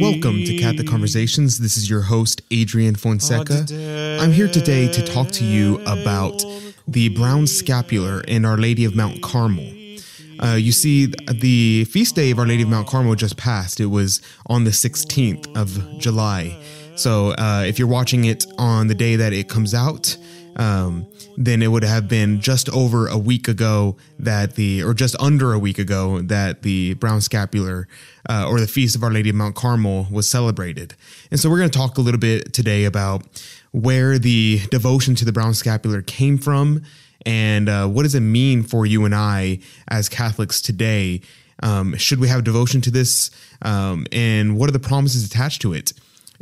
Welcome to Catholic Conversations. This is your host, Adrian Fonseca. I'm here today to talk to you about the brown scapular in Our Lady of Mount Carmel. Uh, you see, the feast day of Our Lady of Mount Carmel just passed. It was on the 16th of July. So uh, if you're watching it on the day that it comes out, um, then it would have been just over a week ago that the, or just under a week ago that the brown scapular uh, or the feast of Our Lady of Mount Carmel was celebrated. And so we're going to talk a little bit today about where the devotion to the brown scapular came from and uh, what does it mean for you and I as Catholics today. Um, should we have devotion to this? Um, and what are the promises attached to it?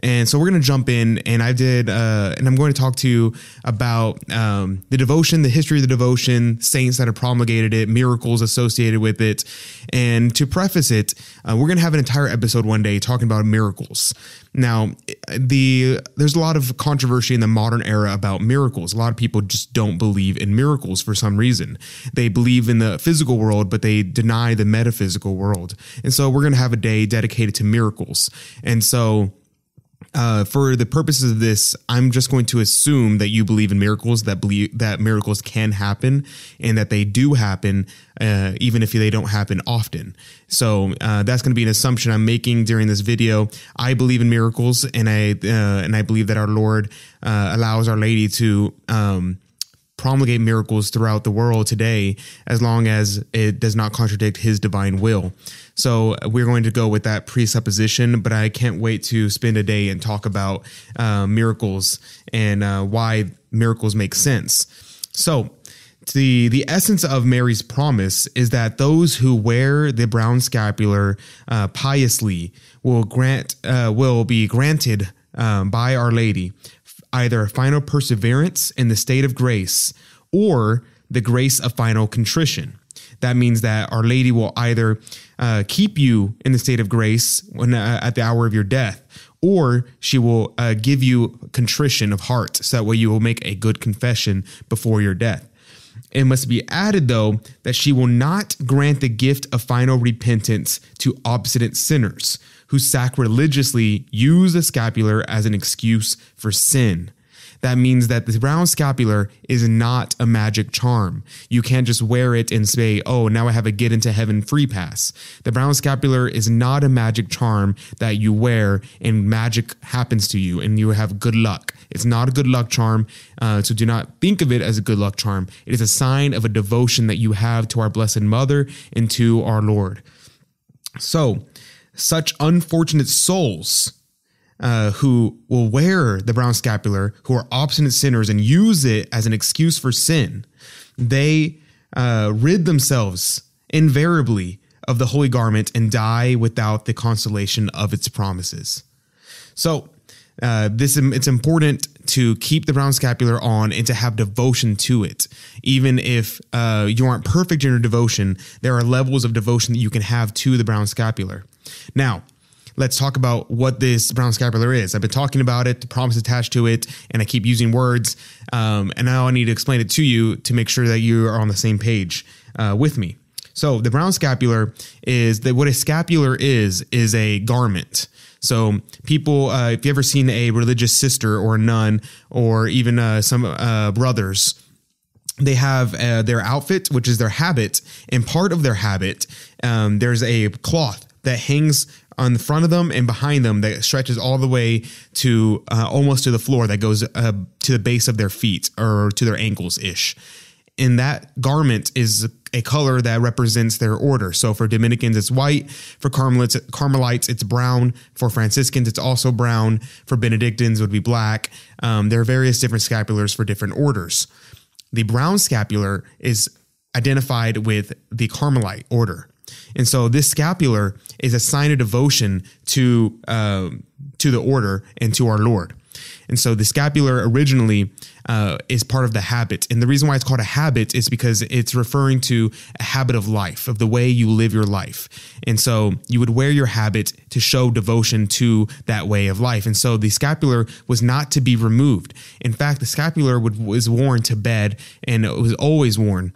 And so we're going to jump in, and I did, uh, and I'm going to talk to you about um, the devotion, the history of the devotion, saints that have promulgated it, miracles associated with it. And to preface it, uh, we're going to have an entire episode one day talking about miracles. Now, the there's a lot of controversy in the modern era about miracles. A lot of people just don't believe in miracles for some reason. They believe in the physical world, but they deny the metaphysical world. And so we're going to have a day dedicated to miracles. And so uh, for the purposes of this, I'm just going to assume that you believe in miracles, that believe that miracles can happen, and that they do happen, uh, even if they don't happen often. So uh, that's going to be an assumption I'm making during this video. I believe in miracles, and I uh, and I believe that our Lord uh, allows Our Lady to. Um, promulgate miracles throughout the world today as long as it does not contradict his divine will. So we're going to go with that presupposition, but I can't wait to spend a day and talk about uh, miracles and uh, why miracles make sense. So the the essence of Mary's promise is that those who wear the brown scapular uh, piously will grant uh, will be granted um, by Our Lady either a final perseverance in the state of grace or the grace of final contrition. That means that Our Lady will either uh, keep you in the state of grace when uh, at the hour of your death, or she will uh, give you contrition of heart, so that way you will make a good confession before your death. It must be added, though, that she will not grant the gift of final repentance to obstinate sinners who sacrilegiously use the scapular as an excuse for sin that means that the brown scapular is not a magic charm. You can't just wear it and say, oh, now I have a get into heaven free pass. The brown scapular is not a magic charm that you wear and magic happens to you and you have good luck. It's not a good luck charm. Uh, so do not think of it as a good luck charm. It is a sign of a devotion that you have to our Blessed Mother and to our Lord. So, such unfortunate souls uh, who will wear the brown scapular, who are obstinate sinners and use it as an excuse for sin, they uh, rid themselves invariably of the holy garment and die without the consolation of its promises. So, uh, this it's important to keep the brown scapular on and to have devotion to it. Even if uh, you aren't perfect in your devotion, there are levels of devotion that you can have to the brown scapular. Now, let's talk about what this brown scapular is. I've been talking about it, the promise attached to it, and I keep using words. Um, and now I need to explain it to you to make sure that you are on the same page uh, with me. So the brown scapular is that what a scapular is is a garment. So people, uh, if you ever seen a religious sister or a nun or even uh, some uh, brothers, they have uh, their outfit, which is their habit, and part of their habit, um, there's a cloth that hangs on the front of them and behind them that stretches all the way to uh, almost to the floor that goes to the base of their feet or to their ankles ish. And that garment is a color that represents their order. So for Dominicans, it's white. For Carmelites, Carmelites, it's brown. For Franciscans, it's also brown. For Benedictines, it would be black. Um, there are various different scapulars for different orders. The brown scapular is identified with the Carmelite order. And so this scapular is a sign of devotion to uh, to the order and to our Lord. And so the scapular originally uh, is part of the habit. And the reason why it's called a habit is because it's referring to a habit of life, of the way you live your life. And so you would wear your habit to show devotion to that way of life. And so the scapular was not to be removed. In fact, the scapular would, was worn to bed and it was always worn.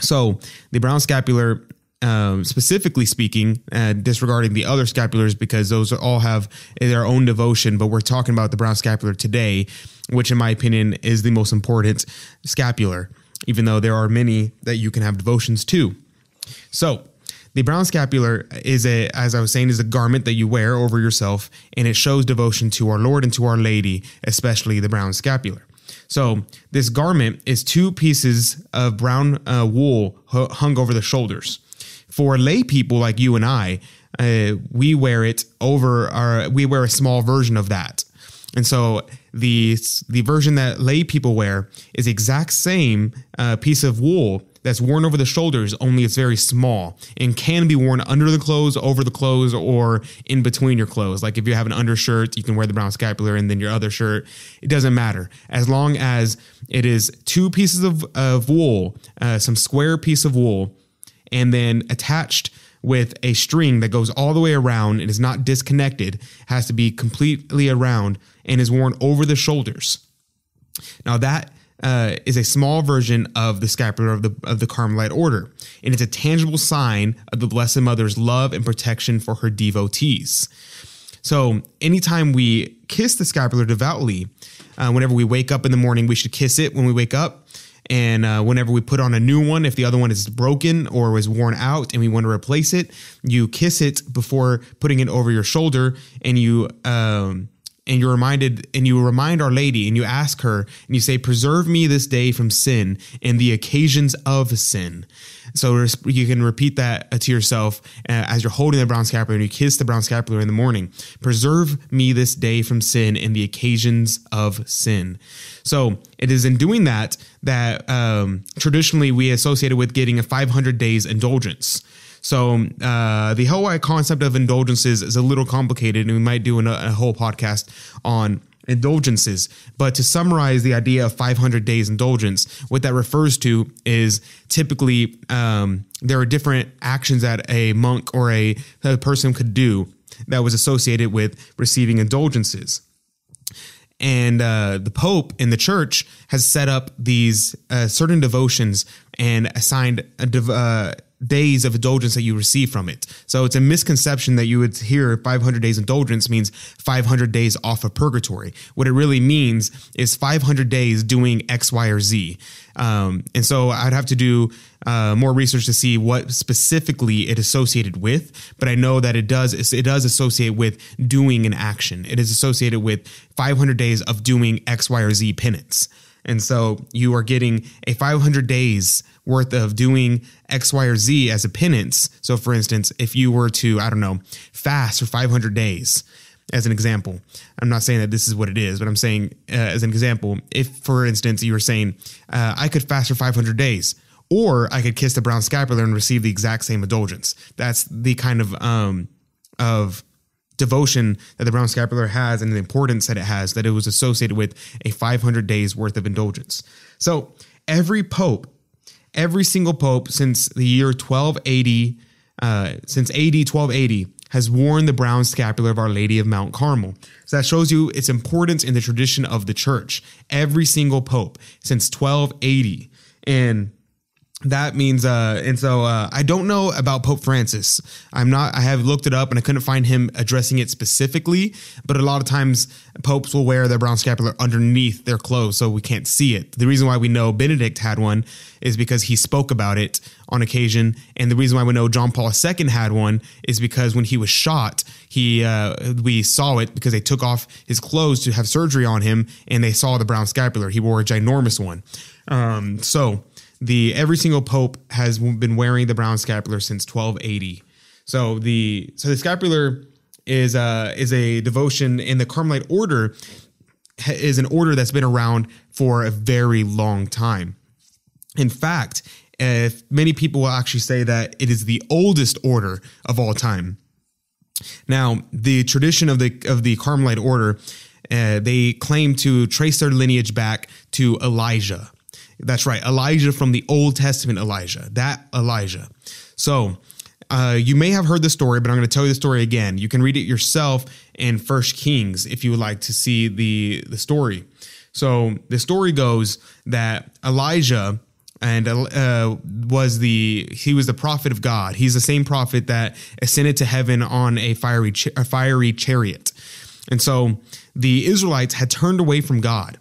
So the brown scapular um, specifically speaking, uh, disregarding the other scapulars because those all have their own devotion. But we're talking about the brown scapular today, which, in my opinion, is the most important scapular, even though there are many that you can have devotions to. So, the brown scapular is a, as I was saying, is a garment that you wear over yourself, and it shows devotion to our Lord and to Our Lady, especially the brown scapular. So, this garment is two pieces of brown uh, wool hung over the shoulders for lay people like you and I, uh, we wear it over our, we wear a small version of that. And so the the version that lay people wear is exact same uh, piece of wool that's worn over the shoulders, only it's very small and can be worn under the clothes, over the clothes, or in between your clothes. Like if you have an undershirt, you can wear the brown scapular and then your other shirt. It doesn't matter as long as it is two pieces of, of wool, uh, some square piece of wool and then attached with a string that goes all the way around and is not disconnected, has to be completely around and is worn over the shoulders. Now that uh, is a small version of the scapular of the of the Carmelite order, and it's a tangible sign of the Blessed Mother's love and protection for her devotees. So, anytime we kiss the scapular devoutly, uh, whenever we wake up in the morning, we should kiss it when we wake up. And uh, whenever we put on a new one, if the other one is broken or was worn out and we want to replace it, you kiss it before putting it over your shoulder and you um, and you're reminded and you remind our lady and you ask her and you say preserve me this day from sin and the occasions of sin. So you can repeat that to yourself uh, as you're holding the brown scapular and you kiss the brown scapular in the morning. Preserve me this day from sin and the occasions of sin so it is in doing that that um, traditionally we associated with getting a 500 days indulgence so uh, the whole concept of indulgences is a little complicated, and we might do a, a whole podcast on indulgences. But to summarize the idea of 500 days indulgence, what that refers to is typically um, there are different actions that a monk or a, a person could do that was associated with receiving indulgences. And uh, the Pope in the church has set up these uh, certain devotions and assigned a dev- uh, days of indulgence that you receive from it. So it's a misconception that you would hear 500 days indulgence means 500 days off of purgatory. What it really means is 500 days doing X, Y, or Z. Um, and so I'd have to do uh, more research to see what specifically it associated with. But I know that it does it does associate with doing an action. It is associated with 500 days of doing X, Y, or Z penance. And so you are getting a 500 days worth of doing X, Y, or Z as a penance. So, for instance, if you were to, I don't know, fast for 500 days, as an example, I'm not saying that this is what it is, but I'm saying, uh, as an example, if, for instance, you were saying, uh, I could fast for 500 days, or I could kiss the brown scapular and receive the exact same indulgence. That's the kind of um, of devotion that the brown scapular has and the importance that it has that it was associated with a 500 days worth of indulgence. So every pope every single pope since the year 1280, uh, since AD 1280, has worn the brown scapular of Our Lady of Mount Carmel. So that shows you its importance in the tradition of the church. Every single pope since 1280. And that means uh and so uh i don't know about pope francis. I'm not i have looked it up and i couldn't find him addressing it specifically but a lot of times popes will wear their brown scapular underneath their clothes so we can't see it. The reason why we know benedict had one is because he spoke about it on occasion and the reason why we know john paul ii had one is because when he was shot he uh we saw it because they took off his clothes to have surgery on him and they saw the brown scapular he wore a ginormous one. Um so the every single pope has been wearing the brown scapular since 1280. So the so the scapular is uh is a devotion in the Carmelite order is an order that's been around for a very long time. In fact, if many people will actually say that it is the oldest order of all time. Now, the tradition of the of the Carmelite order uh, they claim to trace their lineage back to Elijah. That's right, Elijah from the Old Testament Elijah, that Elijah. So uh, you may have heard the story, but I'm going to tell you the story again. You can read it yourself in First Kings if you would like to see the the story. So the story goes that Elijah and uh, was the he was the prophet of God. He's the same prophet that ascended to heaven on a fiery a fiery chariot. And so the Israelites had turned away from God.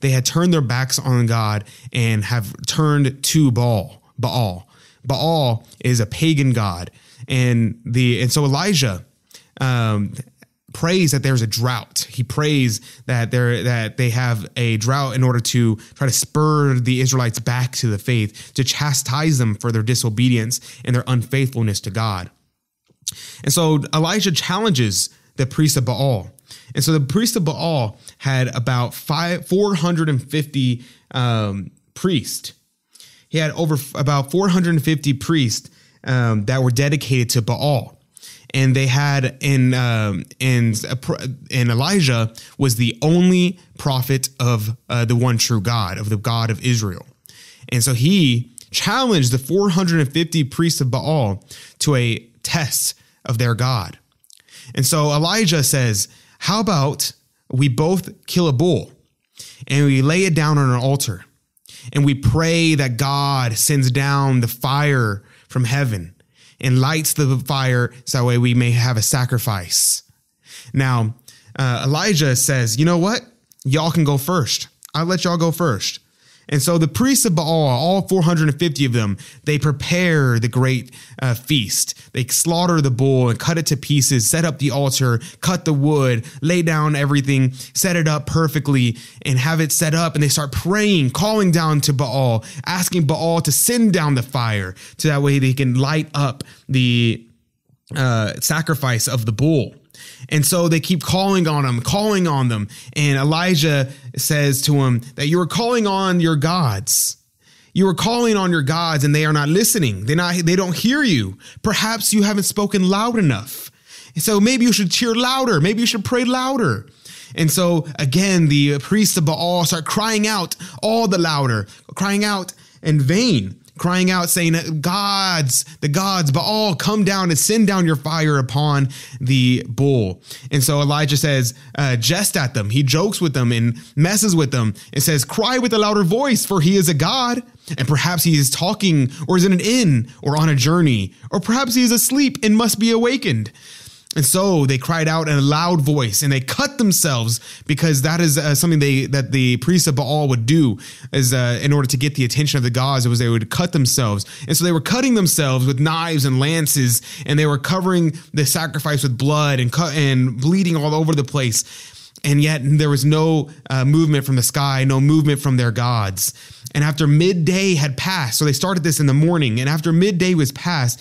They had turned their backs on God and have turned to Baal. Baal. Baal is a pagan god, and the and so Elijah um, prays that there's a drought. He prays that there that they have a drought in order to try to spur the Israelites back to the faith, to chastise them for their disobedience and their unfaithfulness to God. And so Elijah challenges the priest of Baal. And so the priest of Baal had about five, 450 um, priests. He had over about 450 priests um, that were dedicated to Baal. And they had in um, and and Elijah was the only prophet of uh, the one true God of the God of Israel, and so he challenged the 450 priests of Baal to a test of their God, and so Elijah says, "How about we both kill a bull, and we lay it down on an altar." And we pray that God sends down the fire from heaven and lights the fire so that way we may have a sacrifice. Now, uh, Elijah says, You know what? Y'all can go first. I'll let y'all go first. And so the priests of Baal, all 450 of them, they prepare the great uh, feast. They slaughter the bull and cut it to pieces, set up the altar, cut the wood, lay down everything, set it up perfectly, and have it set up. And they start praying, calling down to Baal, asking Baal to send down the fire so that way they can light up the uh, sacrifice of the bull. And so they keep calling on him, calling on them. And Elijah says to him that you are calling on your gods. You are calling on your gods and they are not listening. They not they don't hear you. Perhaps you haven't spoken loud enough. And so maybe you should cheer louder. Maybe you should pray louder. And so again, the priests of Baal start crying out all the louder, crying out in vain crying out, saying, Gods, the gods, Baal, come down and send down your fire upon the bull. And so Elijah says, uh, jest at them. He jokes with them and messes with them and says, Cry with a louder voice, for he is a God. And perhaps he is talking or is in an inn or on a journey, or perhaps he is asleep and must be awakened. And so they cried out in a loud voice and they cut themselves because that is uh, something they that the priests of Baal would do is uh, in order to get the attention of the gods. It was they would cut themselves, and so they were cutting themselves with knives and lances, and they were covering the sacrifice with blood and cut and bleeding all over the place. And yet there was no uh, movement from the sky, no movement from their gods. And after midday had passed, so they started this in the morning, and after midday was passed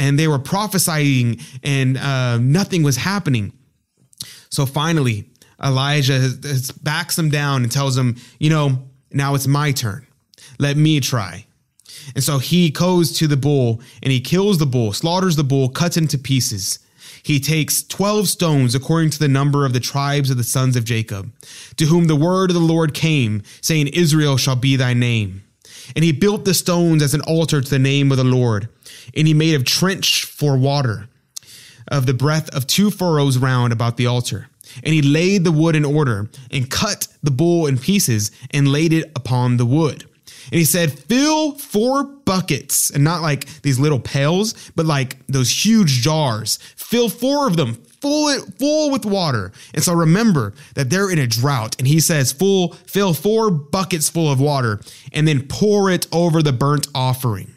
and they were prophesying and uh, nothing was happening. So finally, Elijah backs them down and tells them, you know, now it's my turn. Let me try. And so he goes to the bull and he kills the bull, slaughters the bull, cuts into pieces. He takes 12 stones according to the number of the tribes of the sons of Jacob, to whom the word of the Lord came, saying, Israel shall be thy name. And he built the stones as an altar to the name of the Lord. And he made a trench for water of the breadth of two furrows round about the altar. And he laid the wood in order and cut the bull in pieces and laid it upon the wood. And he said, Fill four buckets, and not like these little pails, but like those huge jars. Fill four of them full full with water. And so remember that they're in a drought. And he says, full, fill four buckets full of water and then pour it over the burnt offering.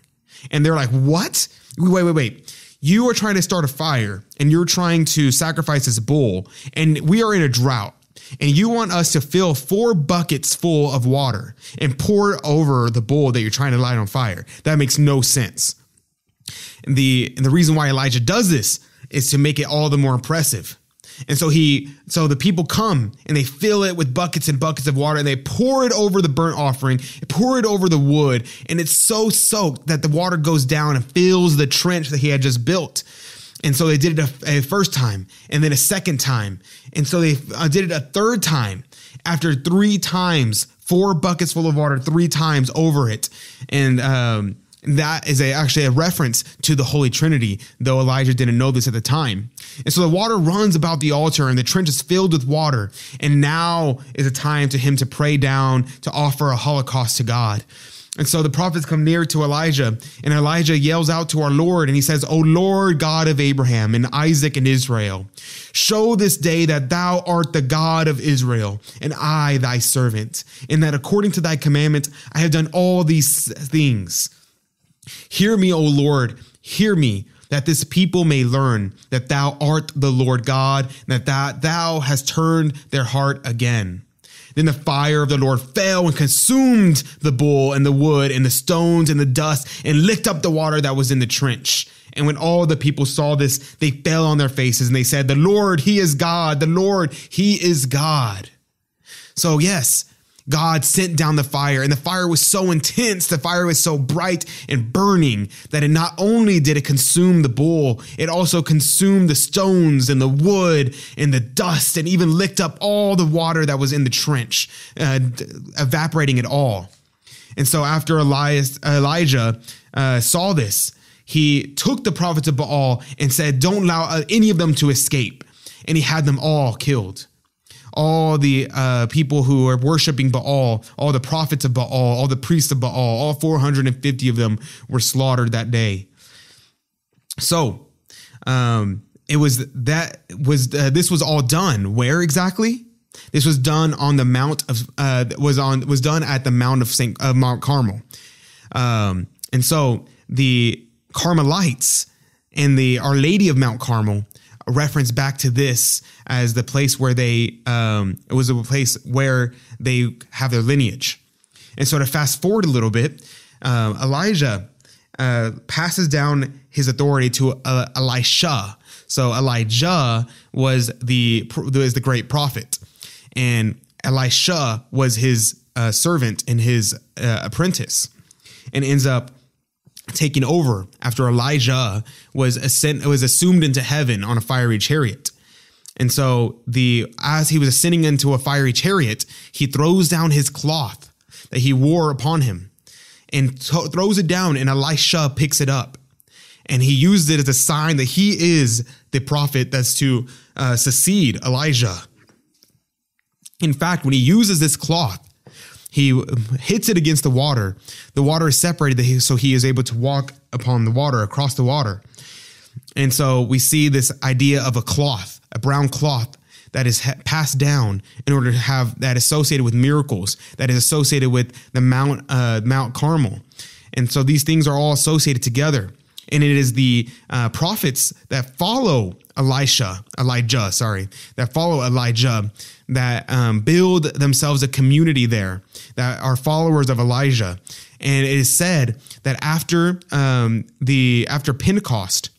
And they're like, What? Wait, wait, wait. You are trying to start a fire and you're trying to sacrifice this bull, and we are in a drought. And you want us to fill four buckets full of water and pour it over the bull that you're trying to light on fire. That makes no sense. And the, and the reason why Elijah does this is to make it all the more impressive. And so he, so the people come and they fill it with buckets and buckets of water and they pour it over the burnt offering, pour it over the wood, and it's so soaked that the water goes down and fills the trench that he had just built. And so they did it a, a, first time and then a second time. And so they uh, did it a third time after three times, four buckets full of water, three times over it. And, um, that is a, actually a reference to the Holy Trinity, though Elijah didn't know this at the time. And so the water runs about the altar, and the trench is filled with water. And now is a time to him to pray down, to offer a holocaust to God. And so the prophets come near to Elijah, and Elijah yells out to our Lord, and he says, O Lord God of Abraham and Isaac and Israel, show this day that thou art the God of Israel, and I thy servant, and that according to thy commandment I have done all these things. Hear me, O Lord, hear me, that this people may learn that thou art the Lord God, and that thou hast turned their heart again. Then the fire of the Lord fell and consumed the bull and the wood and the stones and the dust and licked up the water that was in the trench. And when all the people saw this, they fell on their faces and they said, The Lord, He is God. The Lord, He is God. So, yes, God sent down the fire, and the fire was so intense, the fire was so bright and burning that it not only did it consume the bull, it also consumed the stones and the wood and the dust, and even licked up all the water that was in the trench, uh, evaporating it all. And so, after Elias, Elijah uh, saw this, he took the prophets of Baal and said, Don't allow any of them to escape. And he had them all killed all the uh, people who are worshiping Baal, all the prophets of Baal, all the priests of Baal, all 450 of them were slaughtered that day. So, um, it was that was uh, this was all done where exactly? This was done on the mount of uh, was on was done at the mount of Saint uh, Mount Carmel, um, and so the Carmelites and the Our Lady of Mount Carmel reference back to this as the place where they um, it was a place where they have their lineage. And so to fast forward a little bit, uh, Elijah uh, passes down his authority to uh, Elisha. So Elijah was the was the great prophet, and Elisha was his uh, servant and his uh, apprentice, and ends up taking over after Elijah was ascend, was assumed into heaven on a fiery chariot. And so the as he was ascending into a fiery chariot, he throws down his cloth that he wore upon him and throws it down and Elisha picks it up. And he used it as a sign that he is the prophet that's to uh, succeed Elijah. In fact, when he uses this cloth, he hits it against the water. The water is separated, so he is able to walk upon the water, across the water. And so we see this idea of a cloth, a brown cloth that is passed down in order to have that associated with miracles, that is associated with the Mount uh, Mount Carmel. And so these things are all associated together. And it is the uh, prophets that follow Elisha, Elijah, sorry, that follow Elijah, that um, build themselves a community there, that are followers of Elijah. And it is said that after um, the after Pentecost,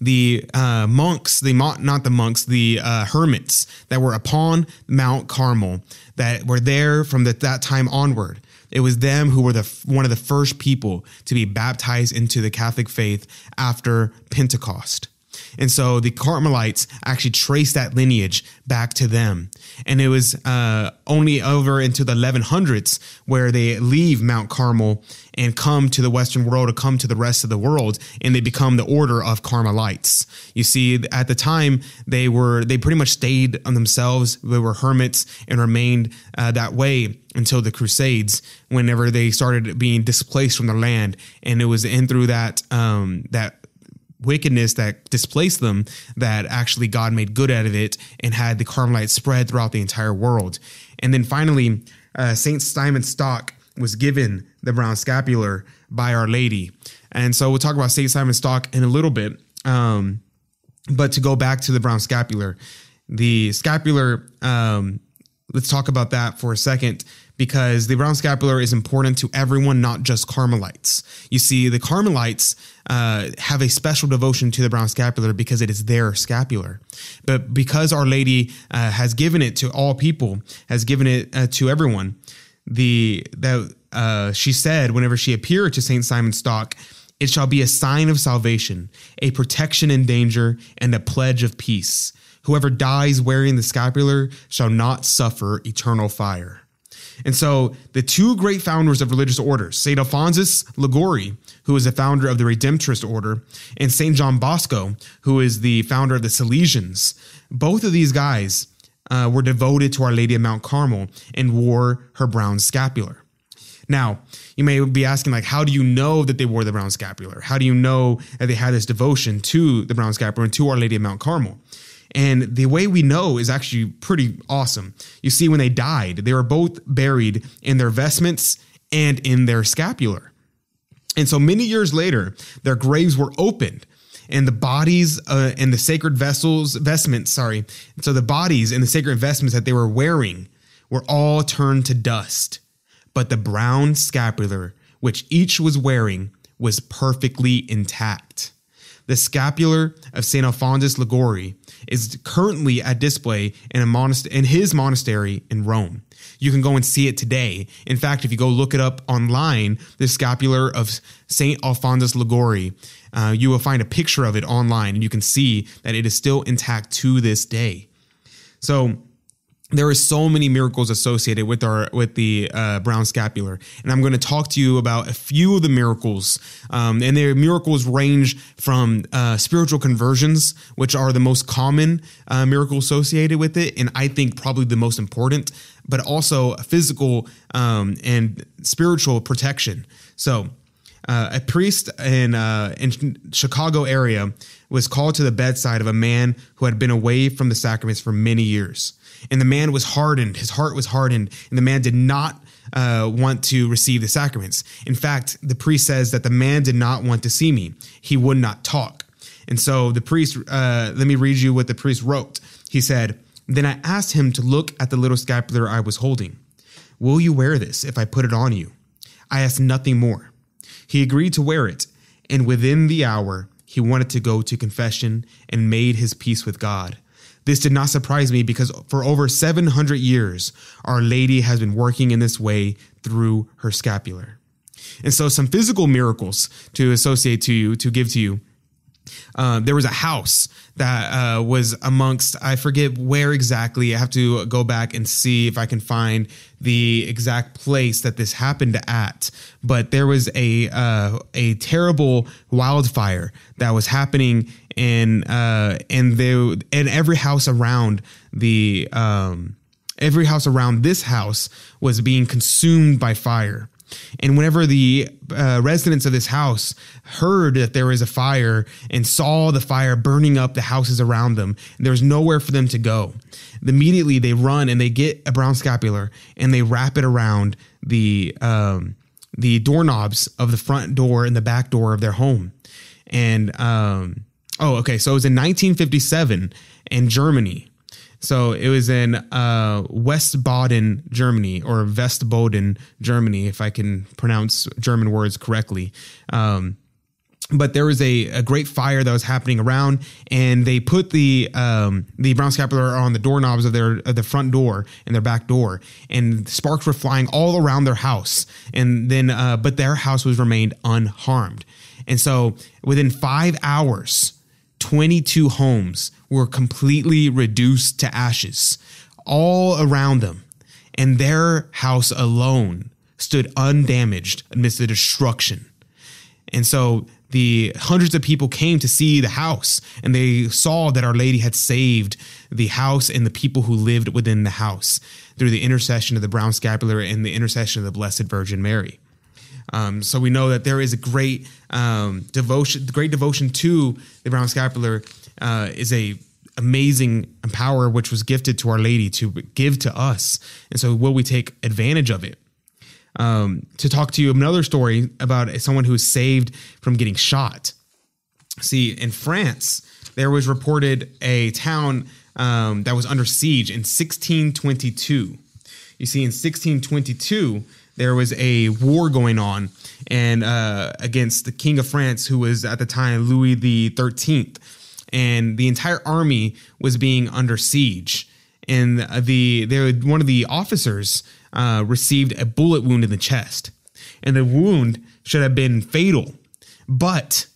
the uh, monks, the not the monks, the uh, hermits that were upon Mount Carmel, that were there from the, that time onward. It was them who were the one of the first people to be baptized into the Catholic faith after Pentecost. And so the Carmelites actually traced that lineage back to them. And it was uh, only over into the 1100s where they leave Mount Carmel and come to the Western world or come to the rest of the world, and they become the order of Carmelites. You see, at the time, they were they pretty much stayed on themselves. They were hermits and remained uh, that way until the Crusades, whenever they started being displaced from their land, and it was in through that um, that wickedness that displaced them that actually God made good out of it and had the Carmelites spread throughout the entire world. And then finally, uh, Saint Simon Stock was given the brown scapular by Our Lady. And so we'll talk about Saint Simon Stock in a little bit. Um, but to go back to the brown scapular, the scapular, um, let's talk about that for a second because the brown scapular is important to everyone, not just Carmelites. You see, the Carmelites uh, have a special devotion to the brown scapular because it is their scapular. But because Our Lady uh, has given it to all people, has given it uh, to everyone, the that uh, she said whenever she appeared to Saint Simon Stock It shall be a sign of salvation, a protection in danger, and a pledge of peace. Whoever dies wearing the scapular shall not suffer eternal fire. And so the two great founders of religious orders, St. Alphonsus Liguori, who is the founder of the Redemptorist order, and St. John Bosco, who is the founder of the Salesians, both of these guys uh, were devoted to Our Lady of Mount Carmel and wore her brown scapular. Now, you may be asking, like, how do you know that they wore the brown scapular? How do you know that they had this devotion to the brown scapular and to Our Lady of Mount Carmel? And the way we know is actually pretty awesome. You see, when they died, they were both buried in their vestments and in their scapular. And so many years later, their graves were opened and the bodies uh, and the sacred vessels, vestments, sorry. So the bodies and the sacred vestments that they were wearing were all turned to dust. But the brown scapular, which each was wearing, was perfectly intact. The scapular of St. Alphonsus Liguori is currently at display in a monast- in his monastery in Rome. You can go and see it today. In fact, if you go look it up online, the scapular of St. Alphonsus Liguori, uh, you will find a picture of it online and you can see that it is still intact to this day. So, there are so many miracles associated with our with the uh, brown scapular. And i'm going to talk to you about a few of the miracles um, and the miracles range from uh, spiritual conversions which are the most common uh, miracle associated with it and i think probably the most important but also physical um, and spiritual protection. So uh, a priest in uh, in Chicago area was called to the bedside of a man who had been away from the sacraments for many years and the man was hardened. His heart was hardened, and the man did not uh, want to receive the sacraments. In fact, the priest says that the man did not want to see me. He would not talk. And so the priest, uh, let me read you what the priest wrote. He said, Then I asked him to look at the little scapular I was holding. Will you wear this if I put it on you? I asked nothing more. He agreed to wear it, and within the hour, he wanted to go to confession and made his peace with God. This did not surprise me because for over 700 years, Our Lady has been working in this way through her scapular. And so, some physical miracles to associate to you, to give to you. Uh, there was a house that uh, was amongst I forget where exactly. I have to go back and see if I can find the exact place that this happened at. But there was a uh, a terrible wildfire that was happening in uh, in the in every house around the um, every house around this house was being consumed by fire. And whenever the uh, residents of this house heard that there was a fire and saw the fire burning up the houses around them, there was nowhere for them to go. Immediately, they run and they get a brown scapular and they wrap it around the um, the doorknobs of the front door and the back door of their home. And um, oh, okay, so it was in 1957 in Germany so it was in uh, West Baden, Germany, or West Westboden, Germany, if I can pronounce German words correctly. Um, but there was a, a great fire that was happening around, and they put the um, the brown scapular on the doorknobs of their of the front door and their back door, and sparks were flying all around their house. And then, uh, but their house was remained unharmed. And so, within five hours, 22 homes were completely reduced to ashes all around them, and their house alone stood undamaged amidst the destruction. And so the hundreds of people came to see the house and they saw that Our Lady had saved the house and the people who lived within the house through the intercession of the brown scapular and the intercession of the Blessed Virgin Mary. Um, so we know that there is a great um, devotion, great devotion to the brown scapular uh, is a amazing power which was gifted to Our Lady to give to us. And so will we take advantage of it? Um, to talk to you another story about someone who was saved from getting shot. See, in France, there was reported a town um, that was under siege in 1622. You see, in 1622, there was a war going on and uh, against the king of France, who was at the time Louis the Thirteenth, and the entire army was being under siege. And the there one of the officers uh, received a bullet wound in the chest, and the wound should have been fatal, but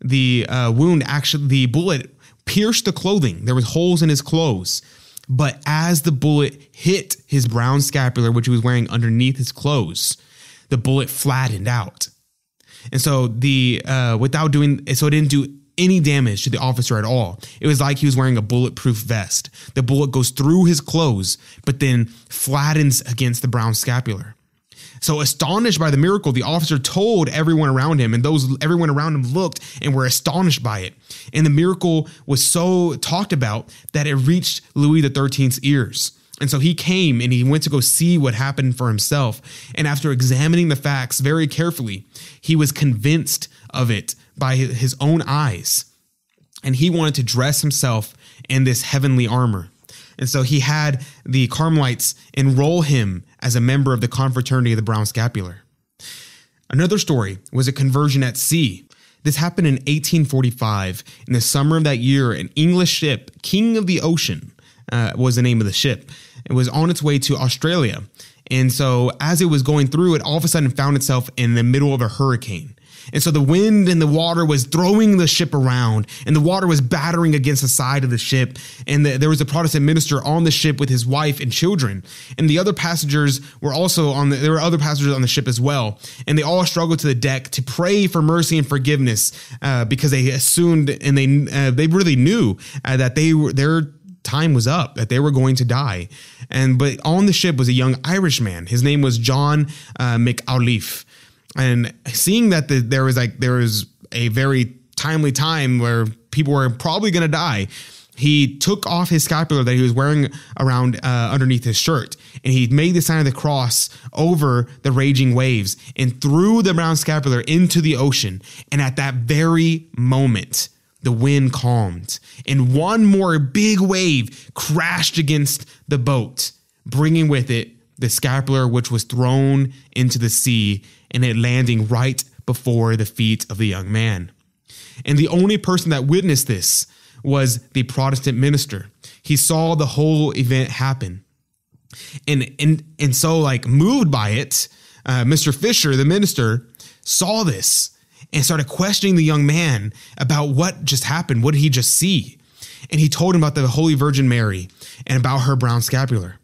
the uh, wound actually, the bullet pierced the clothing. There was holes in his clothes. But as the bullet hit his brown scapular, which he was wearing underneath his clothes, the bullet flattened out. And so the uh, without doing so it didn't do any damage to the officer at all. It was like he was wearing a bulletproof vest. The bullet goes through his clothes, but then flattens against the brown scapular. So astonished by the miracle, the officer told everyone around him, and those everyone around him looked and were astonished by it. And the miracle was so talked about that it reached Louis XIII's ears. And so he came and he went to go see what happened for himself. And after examining the facts very carefully, he was convinced of it by his own eyes. And he wanted to dress himself in this heavenly armor. And so he had the Carmelites enroll him as a member of the confraternity of the Brown Scapular. Another story was a conversion at sea. This happened in 1845. In the summer of that year, an English ship, King of the Ocean, uh, was the name of the ship. It was on its way to Australia. And so, as it was going through, it all of a sudden found itself in the middle of a hurricane. And so the wind and the water was throwing the ship around, and the water was battering against the side of the ship. And the, there was a Protestant minister on the ship with his wife and children. And the other passengers were also on the, there were other passengers on the ship as well. And they all struggled to the deck to pray for mercy and forgiveness uh, because they assumed and they, uh, they really knew uh, that they were, their time was up that they were going to die and but on the ship was a young irishman his name was john uh, mcauliffe and seeing that the, there was like there was a very timely time where people were probably going to die he took off his scapular that he was wearing around uh, underneath his shirt and he made the sign of the cross over the raging waves and threw the brown scapular into the ocean. And at that very moment the wind calmed and one more big wave crashed against the boat bringing with it the scapular which was thrown into the sea and it landing right before the feet of the young man. And the only person that witnessed this was the Protestant minister. He saw the whole event happen. And and and so like moved by it, uh, Mr. Fisher, the minister, saw this and started questioning the young man about what just happened. What did he just see? And he told him about the Holy Virgin Mary and about her brown scapular.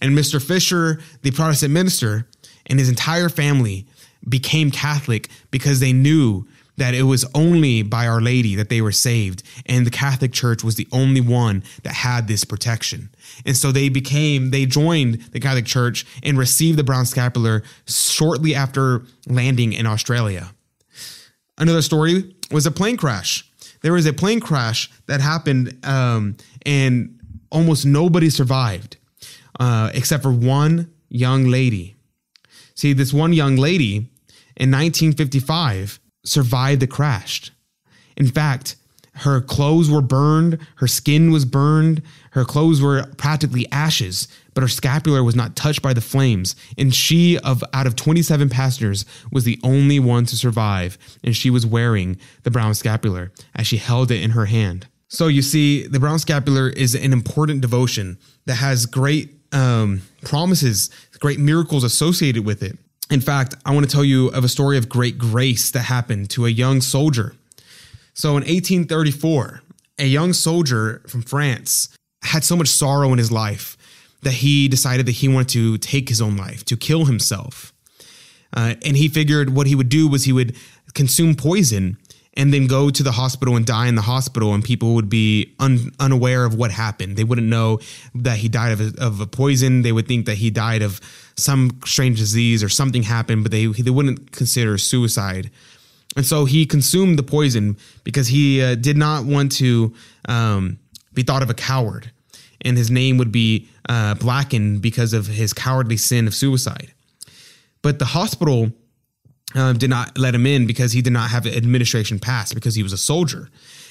And Mr. Fisher, the Protestant minister, and his entire family became Catholic because they knew that it was only by Our Lady that they were saved, and the Catholic Church was the only one that had this protection. And so they became, they joined the Catholic Church and received the brown scapular shortly after landing in Australia. Another story was a plane crash. There was a plane crash that happened, um, and almost nobody survived uh, except for one young lady. See, this one young lady in 1955 survived the crash. In fact, her clothes were burned, her skin was burned, her clothes were practically ashes, but her scapular was not touched by the flames. And she, of out of 27 passengers, was the only one to survive, and she was wearing the brown scapular as she held it in her hand. So you see, the brown scapular is an important devotion that has great um, promises, great miracles associated with it. In fact, I want to tell you of a story of great grace that happened to a young soldier. So in 1834, a young soldier from France had so much sorrow in his life that he decided that he wanted to take his own life, to kill himself. Uh, and he figured what he would do was he would consume poison and then go to the hospital and die in the hospital, and people would be un, unaware of what happened. They wouldn't know that he died of a, of a poison. They would think that he died of some strange disease or something happened, but they they wouldn't consider suicide. And so he consumed the poison because he uh, did not want to um, be thought of a coward, and his name would be uh, blackened because of his cowardly sin of suicide. But the hospital um, did not let him in because he did not have an administration pass because he was a soldier.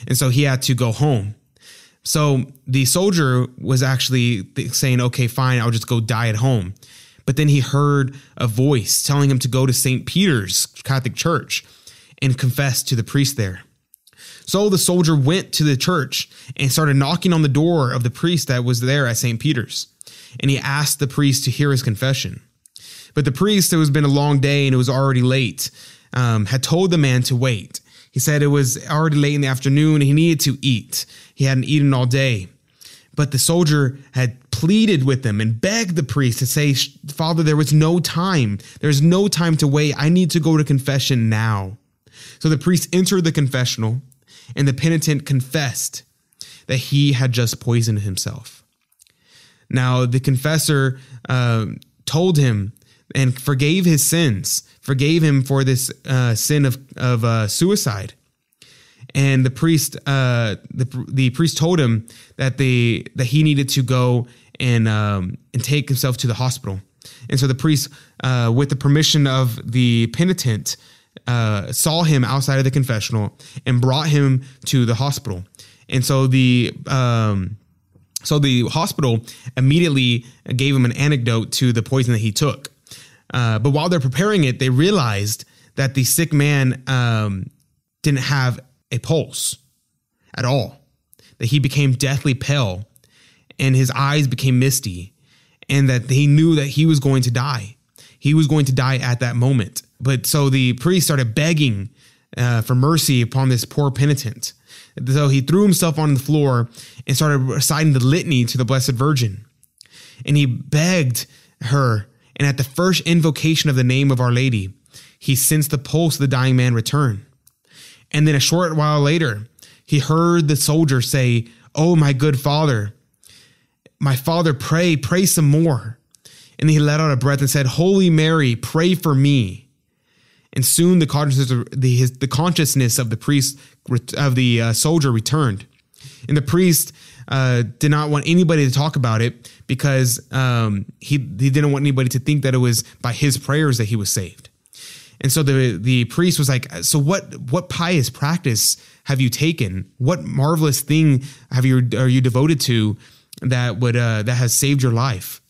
And so he had to go home. So the soldier was actually saying, okay, fine, I'll just go die at home. But then he heard a voice telling him to go to St. Peter's Catholic Church and confess to the priest there. So the soldier went to the church and started knocking on the door of the priest that was there at St. Peter's. And he asked the priest to hear his confession. But the priest, it was been a long day and it was already late, um, had told the man to wait. He said it was already late in the afternoon. He needed to eat. He hadn't eaten all day. But the soldier had pleaded with him and begged the priest to say, Father, there was no time. There's no time to wait. I need to go to confession now. So the priest entered the confessional, and the penitent confessed that he had just poisoned himself. Now, the confessor uh, told him and forgave his sins, forgave him for this uh, sin of, of uh, suicide. And the priest, uh, the, the priest told him that the that he needed to go and um, and take himself to the hospital. And so the priest, uh, with the permission of the penitent, uh, saw him outside of the confessional and brought him to the hospital. And so the um, so the hospital immediately gave him an antidote to the poison that he took. Uh, but while they're preparing it, they realized that the sick man um, didn't have a pulse at all. That he became deathly pale, and his eyes became misty, and that he knew that he was going to die. He was going to die at that moment. But so the priest started begging uh, for mercy upon this poor penitent. So he threw himself on the floor and started reciting the litany to the Blessed Virgin. And he begged her. And at the first invocation of the name of Our Lady, he sensed the pulse of the dying man return. And then a short while later, he heard the soldier say, Oh, my good father, my father, pray, pray some more. And he let out a breath and said, Holy Mary, pray for me. And soon the consciousness of the, his, the consciousness of the priest of the uh, soldier returned, and the priest uh, did not want anybody to talk about it because um, he he didn't want anybody to think that it was by his prayers that he was saved. And so the the priest was like, "So what what pious practice have you taken? What marvelous thing have you are you devoted to that would uh, that has saved your life?"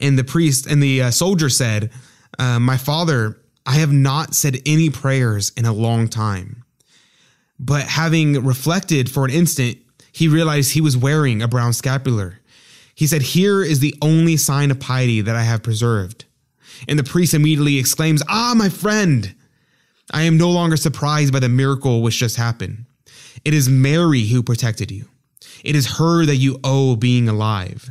And the priest and the uh, soldier said, uh, "My father I have not said any prayers in a long time. But having reflected for an instant, he realized he was wearing a brown scapular. He said, Here is the only sign of piety that I have preserved. And the priest immediately exclaims, Ah, my friend! I am no longer surprised by the miracle which just happened. It is Mary who protected you. It is her that you owe being alive.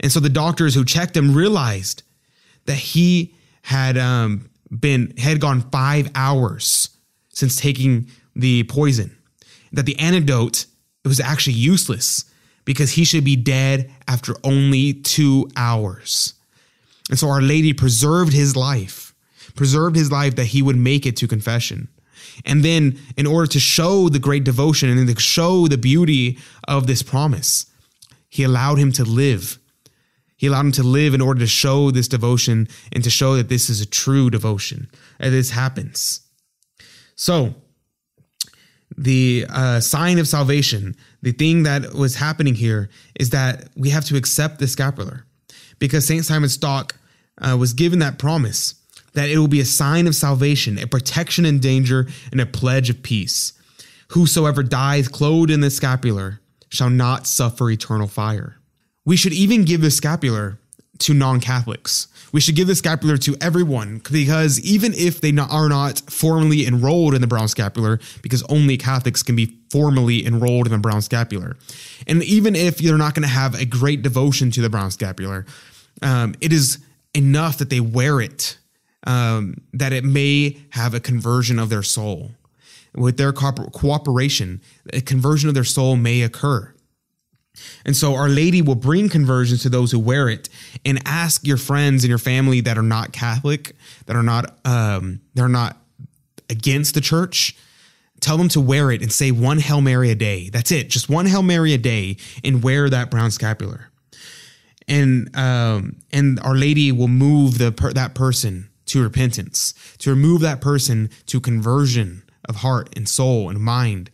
And so the doctors who checked him realized that he had um, been had gone five hours since taking the poison. That the antidote was actually useless because he should be dead after only two hours. And so Our Lady preserved his life, preserved his life that he would make it to confession. And then, in order to show the great devotion and to show the beauty of this promise, he allowed him to live he allowed him to live in order to show this devotion and to show that this is a true devotion, and this happens. So, the uh, sign of salvation, the thing that was happening here is that we have to accept the scapular because St. Simon Stock uh, was given that promise that it will be a sign of salvation, a protection in danger, and a pledge of peace. Whosoever dies clothed in the scapular shall not suffer eternal fire. We should even give the scapular to non Catholics. We should give the scapular to everyone because even if they not, are not formally enrolled in the Brown Scapular, because only Catholics can be formally enrolled in the Brown Scapular, and even if you're not going to have a great devotion to the Brown Scapular, um, it is enough that they wear it, um, that it may have a conversion of their soul. With their co- cooperation, a conversion of their soul may occur. And so Our Lady will bring conversions to those who wear it and ask your friends and your family that are not Catholic, that are not um, they're not against the church. Tell them to wear it and say one Hail Mary a day. That's it. Just one Hail Mary a day and wear that brown scapular. And um, and Our Lady will move the per- that person to repentance, to remove that person to conversion of heart and soul and mind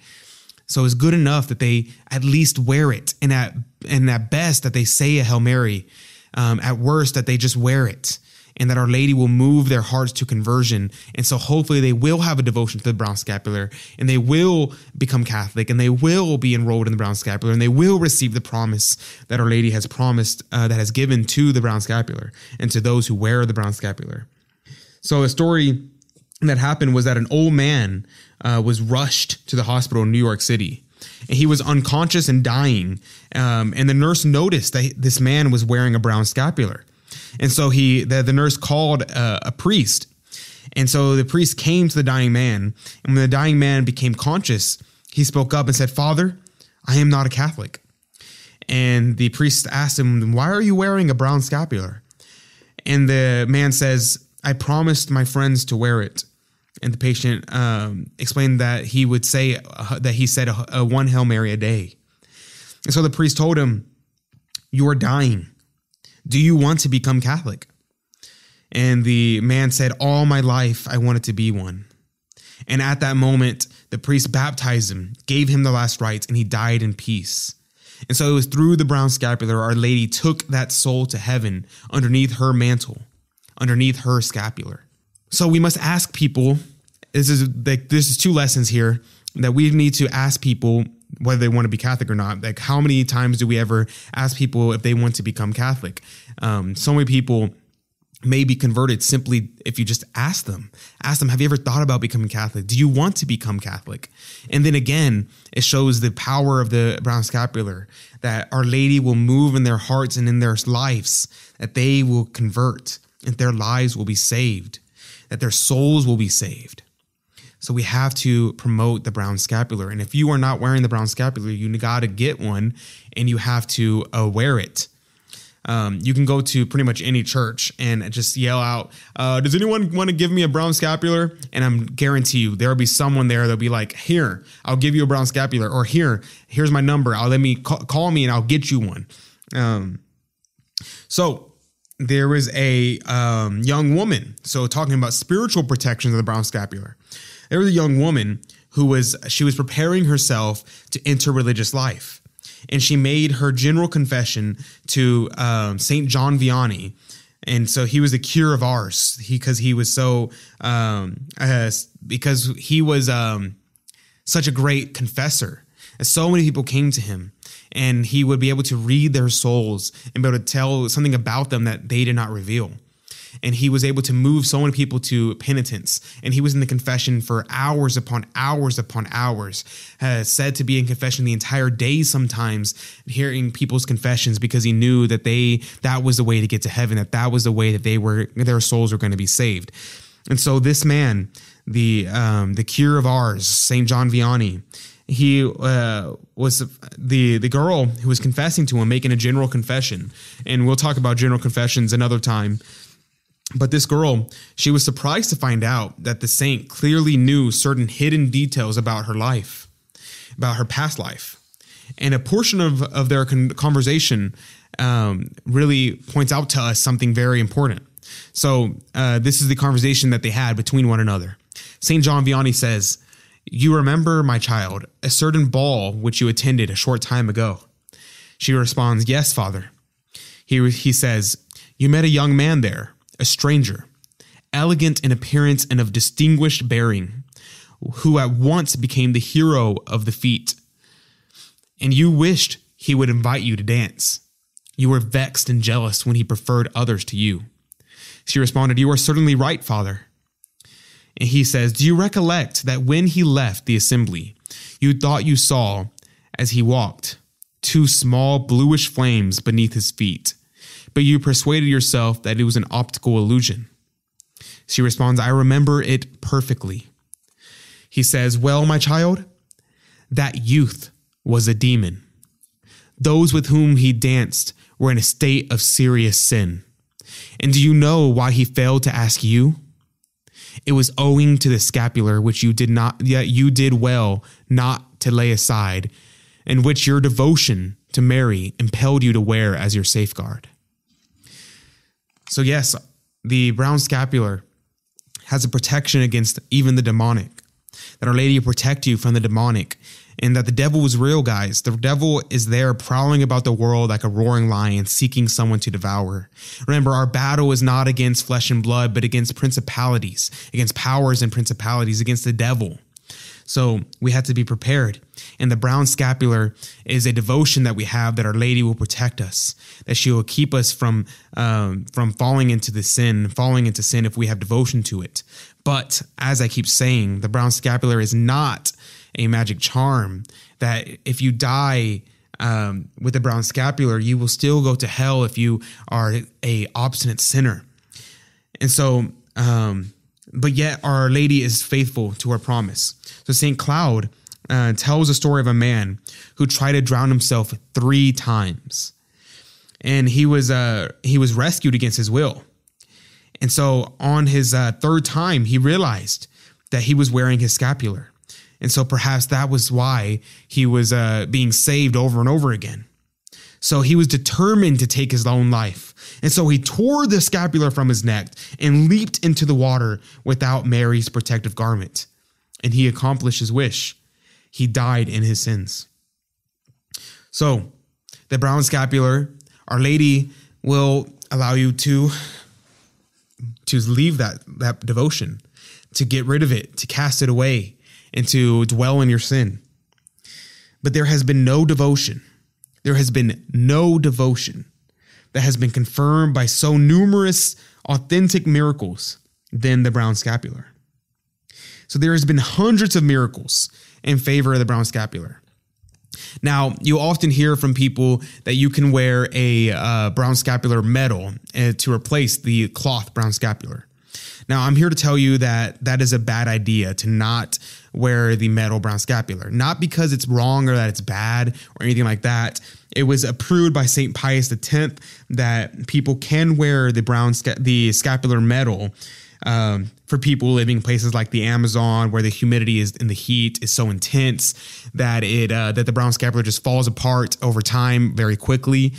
so it's good enough that they at least wear it, and at and at best that they say a Hail Mary. Um, at worst, that they just wear it, and that Our Lady will move their hearts to conversion. And so hopefully they will have a devotion to the brown scapular, and they will become Catholic, and they will be enrolled in the brown scapular, and they will receive the promise that Our Lady has promised, uh, that has given to the brown scapular, and to those who wear the brown scapular. So a story that happened was that an old man uh, was rushed to the hospital in New York City. And he was unconscious and dying. Um, and the nurse noticed that this man was wearing a brown scapular. And so he, the, the nurse called uh, a priest. And so the priest came to the dying man. And when the dying man became conscious, he spoke up and said, Father, I am not a Catholic. And the priest asked him, Why are you wearing a brown scapular? And the man says, I promised my friends to wear it. And the patient um, explained that he would say uh, that he said a, a one Hail Mary a day. And so the priest told him, You are dying. Do you want to become Catholic? And the man said, All my life I wanted to be one. And at that moment, the priest baptized him, gave him the last rites, and he died in peace. And so it was through the brown scapular, Our Lady took that soul to heaven underneath her mantle, underneath her scapular. So we must ask people. This is like this is two lessons here that we need to ask people whether they want to be Catholic or not. Like how many times do we ever ask people if they want to become Catholic? Um, so many people may be converted simply if you just ask them. Ask them, have you ever thought about becoming Catholic? Do you want to become Catholic? And then again, it shows the power of the brown scapular that Our Lady will move in their hearts and in their lives, that they will convert and their lives will be saved, that their souls will be saved. So we have to promote the brown scapular. And if you are not wearing the brown scapular, you got to get one and you have to uh, wear it um, you can go to pretty much any church and just yell out, uh, "Does anyone want to give me a brown scapular?" And I'm guarantee you there will be someone there that'll be like, "Here, I'll give you a brown scapular," or "Here, here's my number. I'll let me call, call me and I'll get you one." Um, so there was a um, young woman. So talking about spiritual protections of the brown scapular, there was a young woman who was she was preparing herself to enter religious life and she made her general confession to um, Saint John Vianney. And so he was the Curé of Ars because he, was so um, uh, because he was um, such a great confessor. And so many people came to him, and he would be able to read their souls and be able to tell something about them that they did not reveal and he was able to move so many people to penitence. And he was in the confession for hours upon hours upon hours, uh, said to be in confession the entire day sometimes, hearing people's confessions because he knew that they that was the way to get to heaven, that that was the way that they were their souls were going to be saved. And so this man, the um, the Curé of Ars, Saint John Vianney, he uh, was the the girl who was confessing to him, making a general confession, and we'll talk about general confessions another time. But this girl, she was surprised to find out that the saint clearly knew certain hidden details about her life, about her past life. And a portion of, of their con- conversation um, really points out to us something very important. So, uh, this is the conversation that they had between one another. St. John Vianney says, You remember, my child, a certain ball which you attended a short time ago? She responds, Yes, father. He, he says, You met a young man there a stranger, elegant in appearance and of distinguished bearing, who at once became the hero of the feat. And you wished he would invite you to dance. You were vexed and jealous when he preferred others to you. She responded, You are certainly right, father. And he says, Do you recollect that when he left the assembly, you thought you saw, as he walked, two small bluish flames beneath his feet? but you persuaded yourself that it was an optical illusion. She responds, I remember it perfectly. He says, Well, my child, that youth was a demon. Those with whom he danced were in a state of serious sin. And do you know why he failed to ask you? It was owing to the scapular which you did not yet you did well not to lay aside, and which your devotion to Mary impelled you to wear as your safeguard. So, yes, the brown scapular has a protection against even the demonic. That Our Lady protect you from the demonic, and that the devil was real, guys. The devil is there prowling about the world like a roaring lion, seeking someone to devour. Remember, our battle is not against flesh and blood, but against principalities, against powers and principalities, against the devil. So we had to be prepared. And the brown scapular is a devotion that we have that Our Lady will protect us, that she will keep us from um, from falling into the sin, falling into sin if we have devotion to it. But as I keep saying, the brown scapular is not a magic charm. That if you die um, with the brown scapular, you will still go to hell if you are a obstinate sinner. And so, um, but yet Our Lady is faithful to her promise. So Saint Cloud uh, tells a story of a man who tried to drown himself three times, and he was uh, he was rescued against his will. And so on his uh, third time, he realized that he was wearing his scapular. And so perhaps that was why he was uh, being saved over and over again. So he was determined to take his own life. And so he tore the scapular from his neck and leaped into the water without Mary's protective garment. And he accomplished his wish. He died in his sins. So the brown scapular, Our Lady will allow you to to leave that that devotion, to get rid of it, to cast it away, and to dwell in your sin. But there has been no devotion. There has been no devotion that has been confirmed by so numerous authentic miracles than the brown scapular. So there has been hundreds of miracles in favor of the brown scapular. Now, you often hear from people that you can wear a uh, brown scapular medal uh, to replace the cloth brown scapular. Now, I'm here to tell you that that is a bad idea to not wear the metal brown scapular. Not because it's wrong or that it's bad or anything like that. It was approved by St. Pius X that people can wear the brown the scapular medal um, for people living in places like the Amazon, where the humidity is and the heat is so intense that it uh, that the brown scapular just falls apart over time very quickly.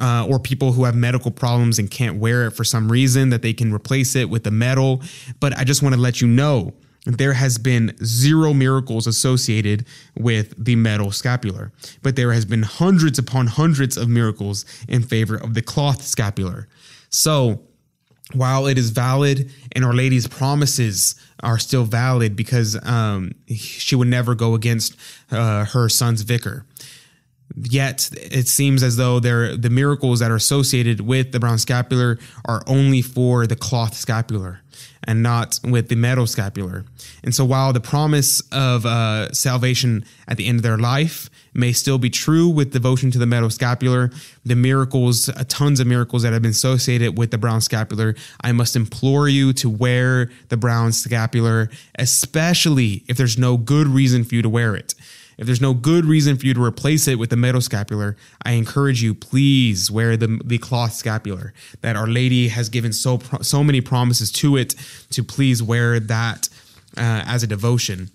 Uh, or people who have medical problems and can't wear it for some reason, that they can replace it with the metal. But I just want to let you know there has been zero miracles associated with the metal scapular, but there has been hundreds upon hundreds of miracles in favor of the cloth scapular. So while it is valid and Our Lady's promises are still valid because um, she would never go against uh, her son's vicar. Yet it seems as though the miracles that are associated with the brown scapular are only for the cloth scapular and not with the metal scapular. And so while the promise of uh, salvation at the end of their life may still be true with devotion to the metal scapular, the miracles, uh, tons of miracles that have been associated with the brown scapular, I must implore you to wear the brown scapular, especially if there's no good reason for you to wear it. If there's no good reason for you to replace it with the metal scapular, I encourage you, please wear the, the cloth scapular that Our Lady has given so, so many promises to it to please wear that uh, as a devotion.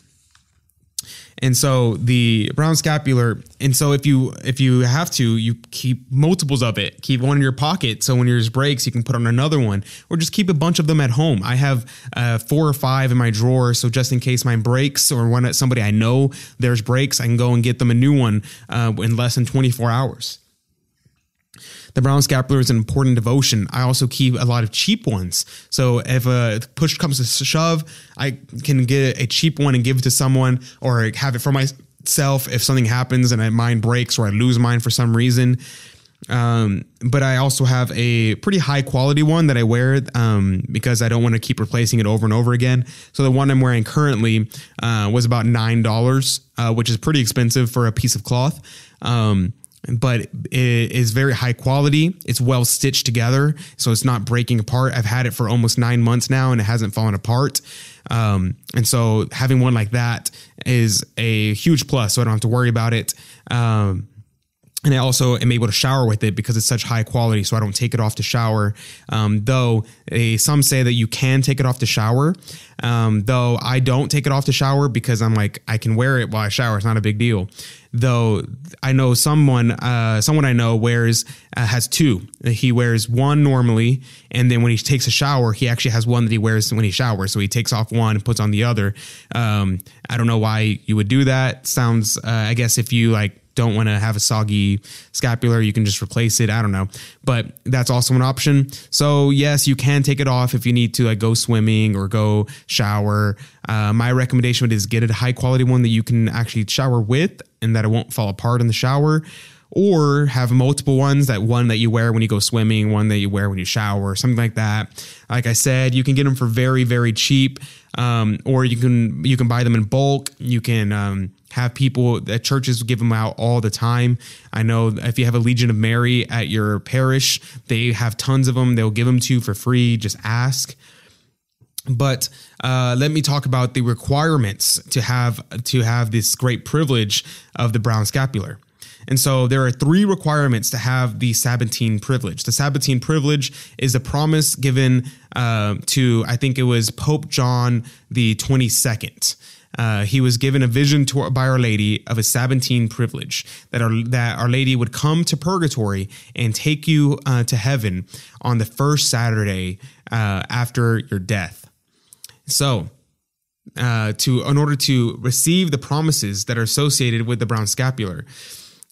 And so the brown scapular, and so if you if you have to, you keep multiples of it. Keep one in your pocket, so when yours breaks, you can put on another one, or just keep a bunch of them at home. I have uh, four or five in my drawer, so just in case mine breaks or when somebody I know there's breaks, I can go and get them a new one uh, in less than 24 hours. The brown scapular is an important devotion. I also keep a lot of cheap ones. So if a push comes to shove, I can get a cheap one and give it to someone or have it for myself if something happens and mine breaks or I lose mine for some reason. Um, but I also have a pretty high quality one that I wear um, because I don't want to keep replacing it over and over again. So the one I'm wearing currently uh, was about nine dollars, uh, which is pretty expensive for a piece of cloth. Um, but it is very high quality. It's well stitched together, so it's not breaking apart. I've had it for almost nine months now, and it hasn't fallen apart. Um, and so having one like that is a huge plus. So I don't have to worry about it. Um, and I also am able to shower with it because it's such high quality, so I don't take it off to shower. Um, though a, some say that you can take it off to shower, um, though I don't take it off to shower because I'm like I can wear it while I shower. It's not a big deal. Though I know someone, uh, someone I know wears uh, has two. He wears one normally, and then when he takes a shower, he actually has one that he wears when he showers. So he takes off one and puts on the other. Um, I don't know why you would do that. Sounds, uh, I guess, if you like don't want to have a soggy scapular, you can just replace it. I don't know, but that's also an option. So yes, you can take it off if you need to, like go swimming or go shower. Uh, my recommendation is get a high quality one that you can actually shower with, and that it won't fall apart in the shower or have multiple ones that one that you wear when you go swimming, one that you wear when you shower, something like that. Like I said, you can get them for very, very cheap, um, or you can you can buy them in bulk. You can um, have people at churches give them out all the time. I know if you have a Legion of Mary at your parish, they have tons of them. They'll give them to you for free. Just ask. But uh, let me talk about the requirements to have to have this great privilege of the brown scapular. And so there are three requirements to have the Sabbatine privilege. The Sabbatine privilege is a promise given uh, to, I think it was Pope John the 22nd. Uh, he was given a vision to, by Our Lady of a Sabbatine privilege that our, that Our Lady would come to purgatory and take you uh, to heaven on the first Saturday uh, after your death. So, uh, to in order to receive the promises that are associated with the brown scapular,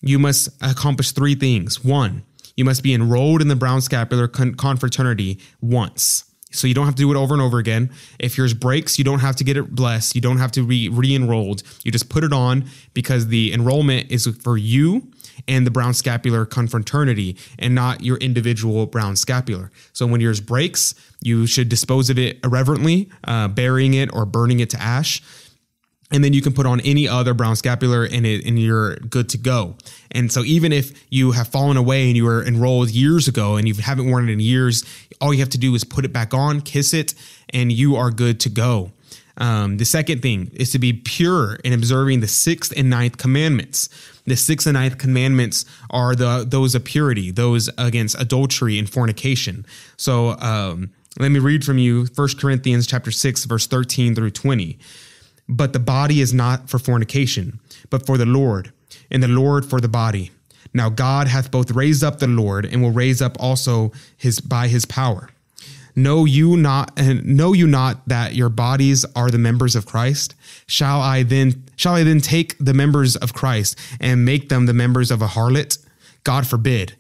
you must accomplish three things. One, you must be enrolled in the Brown Scapular con- Confraternity once. So you don't have to do it over and over again. If yours breaks, you don't have to get it blessed. You don't have to be re-enrolled. You just put it on because the enrollment is for you and the brown scapular confraternity and not your individual brown scapular. So when yours breaks, you should dispose of it irreverently, uh, burying it or burning it to ash and then you can put on any other brown scapular and it and you're good to go. And so even if you have fallen away and you were enrolled years ago and you haven't worn it in years, all you have to do is put it back on, kiss it, and you are good to go. Um, the second thing is to be pure in observing the sixth and ninth commandments. The sixth and ninth commandments are the those of purity, those against adultery and fornication. So um, let me read from you 1 Corinthians chapter 6, verse 13 through 20. But the body is not for fornication, but for the Lord, and the Lord for the body. Now God hath both raised up the Lord, and will raise up also his by his power. Know you not and know you not that your bodies are the members of Christ? Shall I then shall I then take the members of Christ and make them the members of a harlot? God forbid.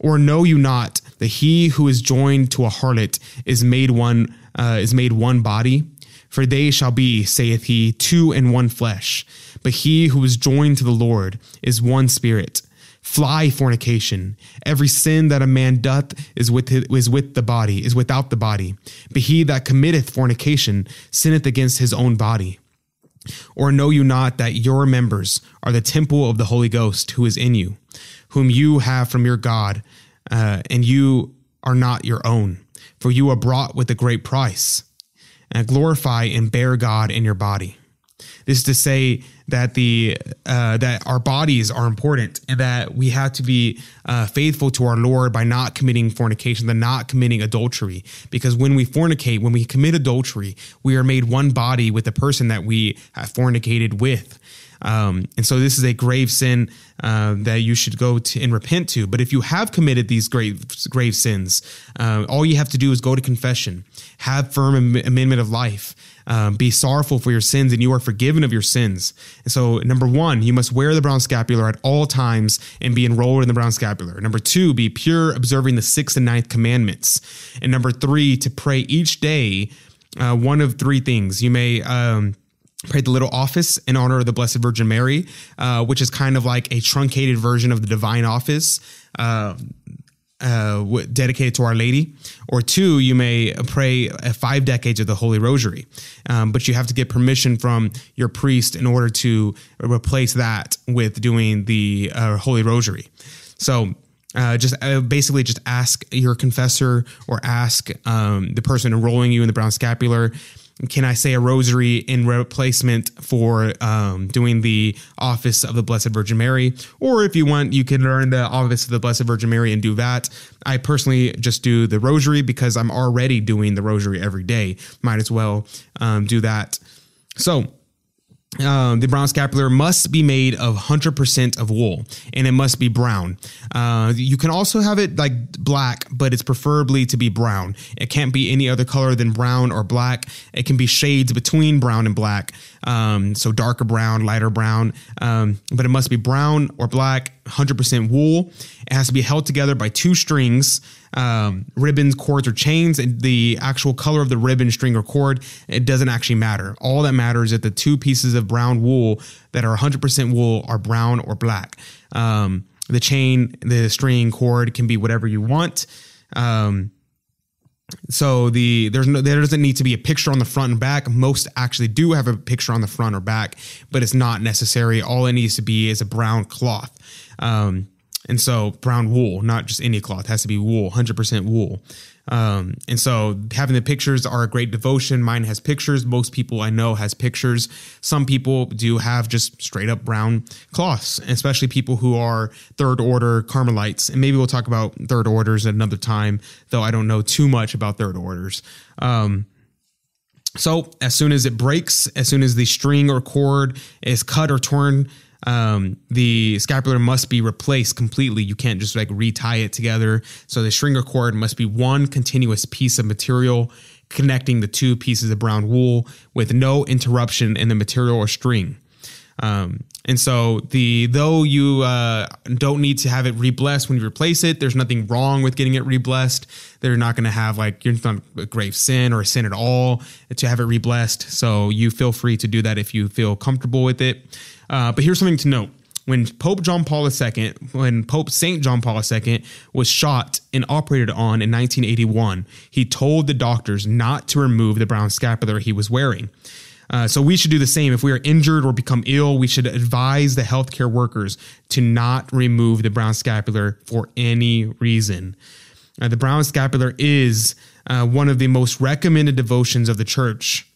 Or know you not that he who is joined to a harlot is made one uh, is made one body? For they shall be, saith he, two in one flesh. But he who is joined to the Lord is one spirit. Fly fornication. Every sin that a man doth is with is with the body, is without the body. But he that committeth fornication sinneth against his own body. Or know you not that your members are the temple of the Holy Ghost who is in you, whom you have from your God, uh, and you are not your own, for you are brought with a great price and glorify and bear God in your body. This is to say that the uh, that our bodies are important and that we have to be uh, faithful to our Lord by not committing fornication, the not committing adultery. Because when we fornicate, when we commit adultery, we are made one body with the person that we have fornicated with. Um, and so this is a grave sin uh, that you should go to and repent to. But if you have committed these grave grave sins, uh, all you have to do is go to confession, have firm am- amendment of life. Um, be sorrowful for your sins and you are forgiven of your sins. And so, number one, you must wear the brown scapular at all times and be enrolled in the brown scapular. Number two, be pure, observing the sixth and ninth commandments. And number three, to pray each day uh, one of three things. You may um, prayed the little office in honor of the Blessed Virgin Mary, uh, which is kind of like a truncated version of the divine office. Uh, uh, dedicated to Our Lady, or two, you may pray five decades of the Holy Rosary, um, but you have to get permission from your priest in order to replace that with doing the uh, Holy Rosary. So uh, just uh, basically just ask your confessor or ask um, the person enrolling you in the brown scapular can I say a rosary in replacement for um, doing the office of the Blessed Virgin Mary? Or if you want, you can learn the office of the Blessed Virgin Mary and do that. I personally just do the rosary because I'm already doing the rosary every day. Might as well um, do that. So, uh, the brown scapular must be made of 100% of wool and it must be brown. Uh, you can also have it like black, but it's preferably to be brown. It can't be any other color than brown or black. It can be shades between brown and black, um, so darker brown, lighter brown, um, but it must be brown or black, 100% wool. It has to be held together by two strings, um, ribbons, cords, or chains, the actual color of the ribbon, string, or cord, it doesn't actually matter. All that matters is that the two pieces of brown wool that are 100% wool are brown or black. Um, the chain, the string, cord can be whatever you want. Um, so the there's no there doesn't need to be a picture on the front and back. Most actually do have a picture on the front or back, but it's not necessary. All it needs to be is a brown cloth. Um, and so brown wool, not just any cloth, has to be wool, 100% wool. Um, and so having the pictures are a great devotion. Mine has pictures. Most people I know has pictures. Some people do have just straight up brown cloths, especially people who are third order Carmelites. And maybe we'll talk about third orders at another time, though I don't know too much about third orders. Um, so as soon as it breaks, as soon as the string or cord is cut or torn, um, the scapular must be replaced completely. You can't just like retie it together. So the stringer cord must be one continuous piece of material connecting the two pieces of brown wool with no interruption in the material or string. Um, and so the though you uh, don't need to have it reblessed when you replace it, there's nothing wrong with getting it reblessed. They're not going to have like you're not a grave sin or a sin at all to have it reblessed. So you feel free to do that if you feel comfortable with it. Uh, but here's something to note. When Pope John Paul II, when Pope St. John Paul II was shot and operated on in 1981, he told the doctors not to remove the brown scapular he was wearing. Uh, so we should do the same. If we are injured or become ill, we should advise the healthcare workers to not remove the brown scapular for any reason. Uh, the brown scapular is uh, one of the most recommended devotions of the church.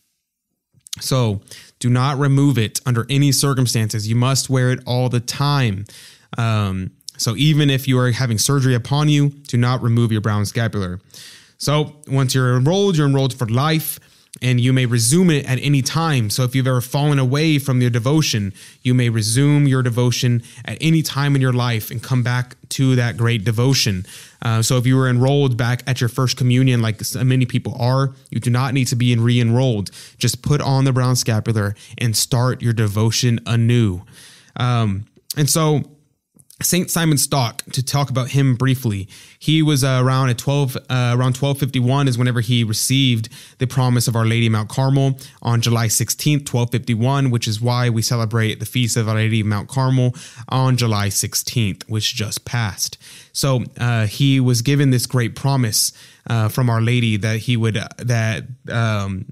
So do not remove it under any circumstances. You must wear it all the time. Um, so even if you are having surgery upon you, do not remove your brown scapular. So once you're enrolled, you're enrolled for life and you may resume it at any time. So if you've ever fallen away from your devotion, you may resume your devotion at any time in your life and come back to that great devotion. Uh, so if you were enrolled back at your first communion, like many people are, you do not need to be re-enrolled. Just put on the brown scapular and start your devotion anew. Um, and so Saint Simon Stock to talk about him briefly. He was uh, around at 12 uh, around 1251 is whenever he received the promise of Our Lady Mount Carmel on July 16th, 1251, which is why we celebrate the feast of Our Lady Mount Carmel on July 16th, which just passed. So uh, he was given this great promise uh, from Our Lady that he would uh, that um,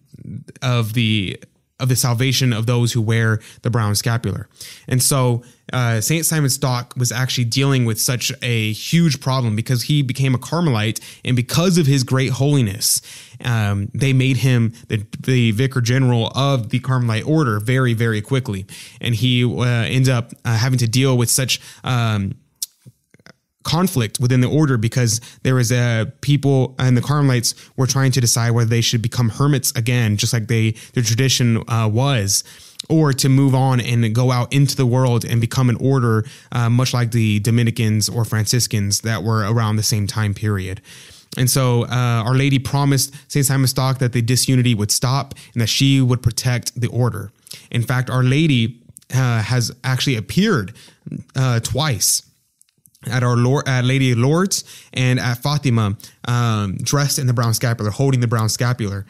of the of the salvation of those who wear the brown scapular. And so uh, Saint Simon Stock was actually dealing with such a huge problem because he became a Carmelite, and because of his great holiness, um, they made him the, the vicar general of the Carmelite order very, very quickly. And he uh, ends up uh, having to deal with such um, conflict within the order because there was a people and the Carmelites were trying to decide whether they should become hermits again, just like they the tradition uh, was. Or to move on and go out into the world and become an order, uh, much like the Dominicans or Franciscans that were around the same time period. And so uh, Our Lady promised St. Simon Stock that the disunity would stop and that she would protect the order. In fact, Our Lady uh, has actually appeared uh, twice at our Lord, at Lady Lourdes and at Fatima, um, dressed in the brown scapular, holding the brown scapular.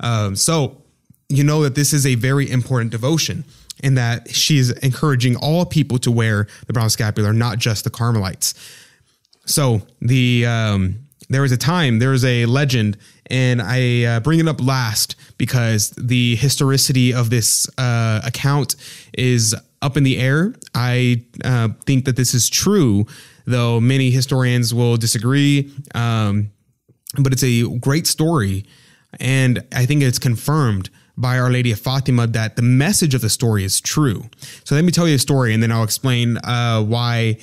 Um, so you know that this is a very important devotion, and that she is encouraging all people to wear the brown scapular, not just the Carmelites. So the um, there was a time, there was a legend, and I uh, bring it up last because the historicity of this uh, account is up in the air. I uh, think that this is true, though many historians will disagree. Um, but it's a great story. And I think it's confirmed by Our Lady of Fatima that the message of the story is true. So let me tell you a story and then I'll explain uh, why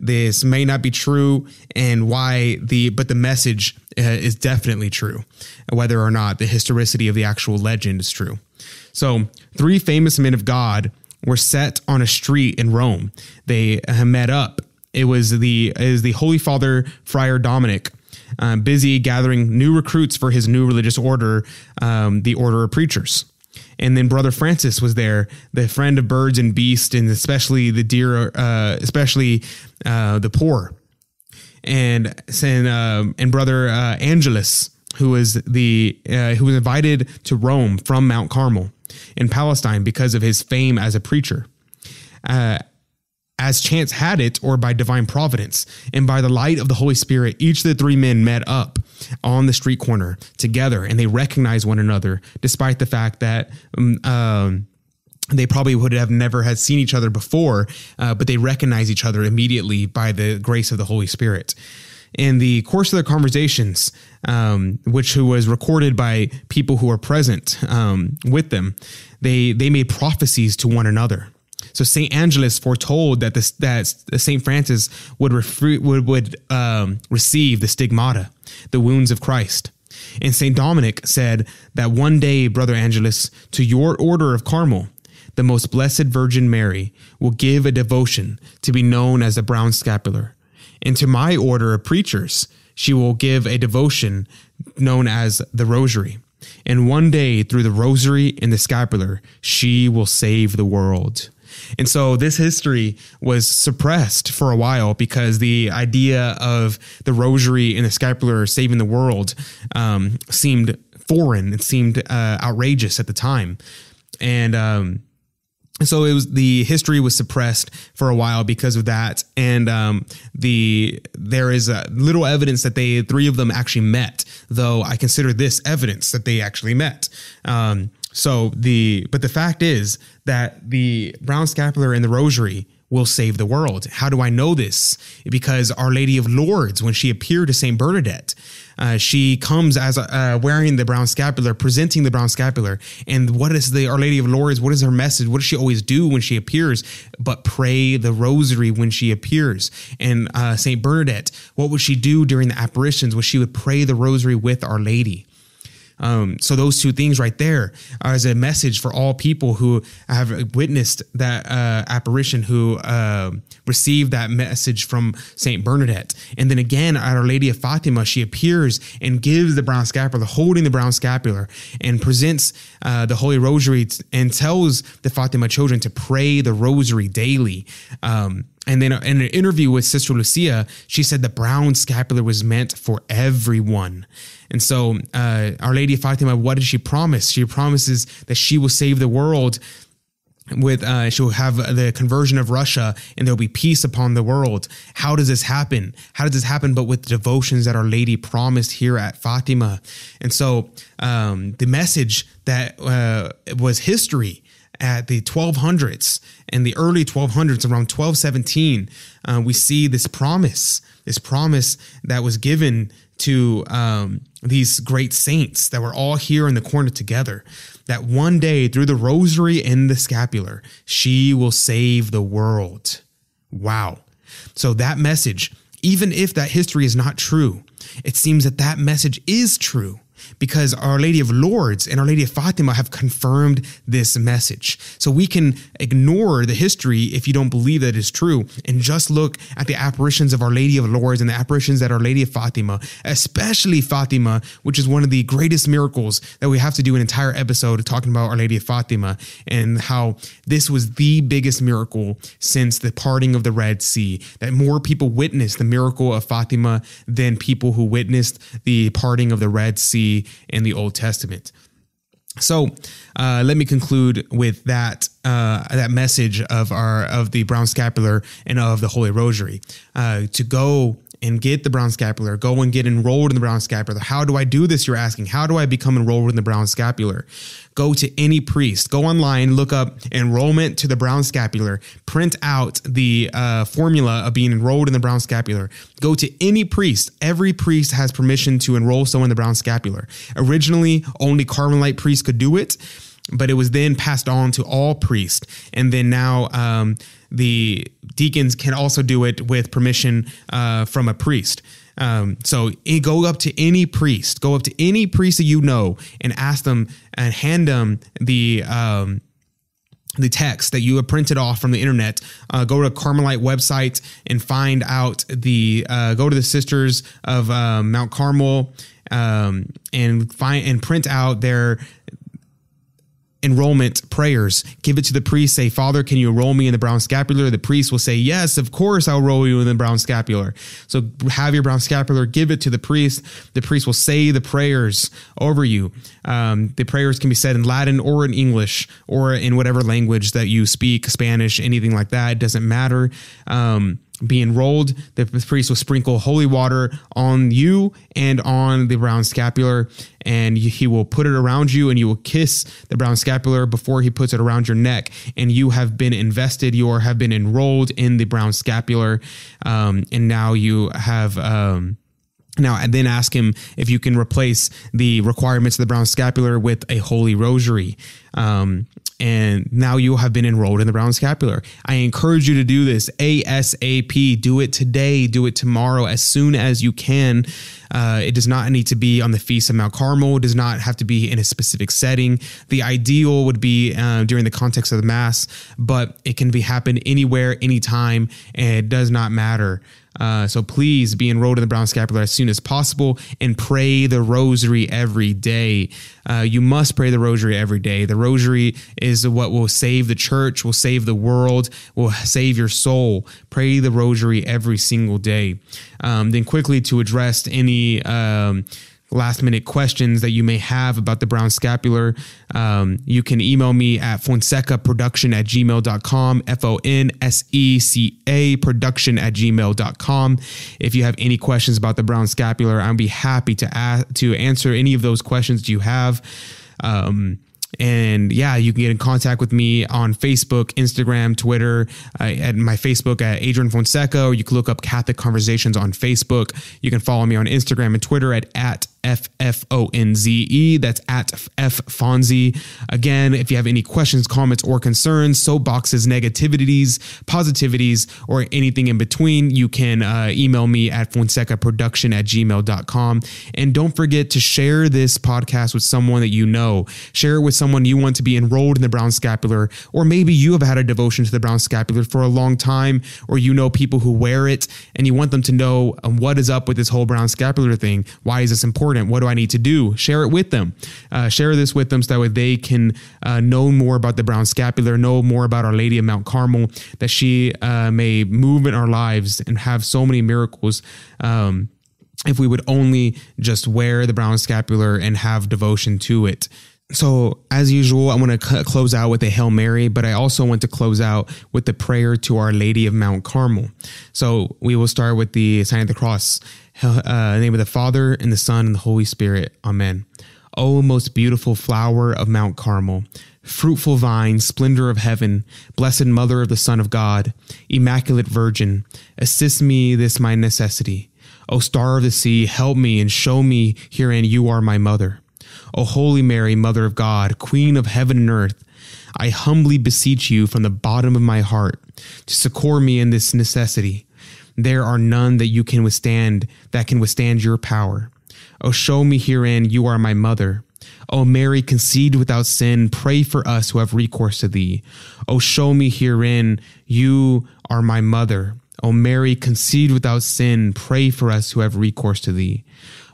this may not be true and why the but the message uh, is definitely true whether or not the historicity of the actual legend is true so three famous men of god were set on a street in rome they uh, met up it was the is the Holy Father Friar Dominic uh, busy gathering new recruits for his new religious order, um, the Order of Preachers. And then Brother Francis was there, the friend of birds and beasts, and especially the deer, uh, especially uh, the poor. And and, um, and Brother uh, Angelus, who was the uh, who was invited to Rome from Mount Carmel in Palestine because of his fame as a preacher. Uh, as chance had it, or by divine providence, and by the light of the Holy Spirit, each of the three men met up on the street corner together, and they recognized one another, despite the fact that. Um, um, they probably would have never had seen each other before, uh, but they recognize each other immediately by the grace of the Holy Spirit. In the course of their conversations, um, which was recorded by people who were present um, with them, they they made prophecies to one another. So Saint Angelus foretold that this that Saint Francis would refer, would would um, receive the stigmata, the wounds of Christ. And Saint Dominic said that one day, Brother Angelus, to your order of Carmel, the most blessed Virgin Mary will give a devotion to be known as the brown scapular, and to my order of preachers, she will give a devotion known as the Rosary. And one day, through the Rosary and the scapular, she will save the world. And so this history was suppressed for a while because the idea of the rosary and the scapular saving the world um, seemed foreign. It seemed uh, outrageous at the time. And, um, so it was the history was suppressed for a while because of that, and um, the there is little evidence that they three of them actually met. Though I consider this evidence that they actually met. Um, so the but the fact is that the brown scapular and the rosary will save the world. How do I know this? Because Our Lady of Lourdes, when she appeared to Saint Bernadette, uh, she comes as uh, wearing the brown scapular, presenting the brown scapular. And what is the Our Lady of Lourdes? What is her message? What does she always do when she appears? But pray the rosary when she appears. And uh, Saint Bernadette, what would she do during the apparitions? Was she would pray the rosary with Our Lady. Um, so those two things right there are as a message for all people who have witnessed that uh, apparition, who uh, received that message from Saint Bernadette. And then again, at Our Lady of Fatima, she appears and gives the brown scapular, holding the brown scapular, and presents uh, the Holy Rosary and tells the Fatima children to pray the Rosary daily. Um, and then in an interview with Sister Lucia, she said the brown scapular was meant for everyone. And so, uh, Our Lady of Fatima, what did she promise? She promises that she will save the world with uh, she'll have the conversion of Russia and there'll be peace upon the world. How does this happen? How does this happen? But with devotions that Our Lady promised here at Fatima. And so um, the message that uh, was history at the 1200s and the early 1200s, around 1217, uh, we see this promise, this promise that was given to um, these great saints that were all here in the corner together. That one day, through the rosary and the scapular, she will save the world. Wow. So, that message, even if that history is not true, it seems that that message is true because Our Lady of Lourdes and Our Lady of Fatima have confirmed this message. So we can ignore the history if you don't believe that is true and just look at the apparitions of Our Lady of Lourdes and the apparitions that Our Lady of Fatima, especially Fatima, which is one of the greatest miracles that we have to do an entire episode talking about Our Lady of Fatima and how this was the biggest miracle since the parting of the Red Sea, that more people witnessed the miracle of Fatima than people who witnessed the parting of the Red Sea in the Old Testament. So uh, let me conclude with that uh, that message of our of the brown scapular and of the Holy Rosary uh, to go and get the brown scapular, go and get enrolled in the brown scapular. How do I do this? You're asking. How do I become enrolled in the brown scapular? Go to any priest, go online, look up enrollment to the brown scapular, print out the uh, formula of being enrolled in the brown scapular. Go to any priest. Every priest has permission to enroll someone in the brown scapular. Originally, only Carmelite priests could do it but it was then passed on to all priests. And then now um, the deacons can also do it with permission uh, from a priest. Um, so go up to any priest, go up to any priest that you know, and ask them and hand them the um, the text that you have printed off from the internet, uh, go to Carmelite website and find out the uh, go to the Sisters of uh, Mount Carmel um, and find and print out their enrollment prayers. Give it to the priest. Say, Father, can you enroll me in the brown scapular? The priest will say, Yes, of course I'll enroll you in the brown scapular. So have your brown scapular, give it to the priest. The priest will say the prayers over you. Um, the prayers can be said in Latin or in English or in whatever language that you speak, Spanish, anything like that. It doesn't matter. Um, be enrolled, the priest will sprinkle holy water on you and on the brown scapular, and he will put it around you, and you will kiss the brown scapular before he puts it around your neck. And you have been invested, you have been enrolled in the brown scapular, um, and now you have. Um, now, and then ask him if you can replace the requirements of the brown scapular with a holy rosary. Um, and now you have been enrolled in the brown scapular. I encourage you to do this ASAP. Do it today, do it tomorrow, as soon as you can. Uh, it does not need to be on the Feast of Mount Carmel. It does not have to be in a specific setting. The ideal would be uh, during the context of the Mass, but it can be happen anywhere, anytime, and it does not matter. Uh, so please be enrolled in the Brown Scapular as soon as possible and pray the Rosary every day. Uh, you must pray the Rosary every day. The Rosary is what will save the church, will save the world, will save your soul. Pray the Rosary every single day. Um, then quickly to address any. Um, last minute questions that you may have about the brown scapular, um, you can email me at fonseca production at gmail.com, F O N S E C A production at gmail.com. If you have any questions about the brown scapular, I'd be happy to, ask, to answer any of those questions you have. Um, and yeah, you can get in contact with me on Facebook, Instagram, Twitter, uh, at my Facebook at Adrian Fonseca, or you can look up Catholic Conversations on Facebook. You can follow me on Instagram and Twitter at, at F F O N Z E. That's at F Fonzie. Again, if you have any questions, comments, or concerns, soapboxes, negativities, positivities, or anything in between, you can uh, email me at fonsecaproduction at gmail.com. And don't forget to share this podcast with someone that you know. Share it with someone you want to be enrolled in the Brown Scapular, or maybe you have had a devotion to the Brown Scapular for a long time, or you know people who wear it and you want them to know um, what is up with this whole Brown Scapular thing. Why is this important? Important? What do I need to do? Share it with them. Uh, share this with them so that way they can uh, know more about the brown scapular, know more about Our Lady of Mount Carmel, that she uh, may move in our lives and have so many miracles. Um, if we would only just wear the brown scapular and have devotion to it. So, as usual, I want to close out with a Hail Mary, but I also want to close out with the prayer to Our Lady of Mount Carmel. So, we will start with the sign of the cross. Uh, name of the Father, and the Son, and the Holy Spirit. Amen. O most beautiful flower of Mount Carmel, fruitful vine, splendor of heaven, blessed mother of the Son of God, immaculate virgin, assist me this my necessity. O star of the sea, help me and show me herein you are my mother. O Holy Mary, Mother of God, Queen of heaven and earth, I humbly beseech you from the bottom of my heart to succor me in this necessity. There are none that you can withstand that can withstand your power. O show me herein you are my mother. O Mary, conceived without sin, pray for us who have recourse to thee. O show me herein you are my mother. O Mary, conceived without sin, pray for us who have recourse to thee.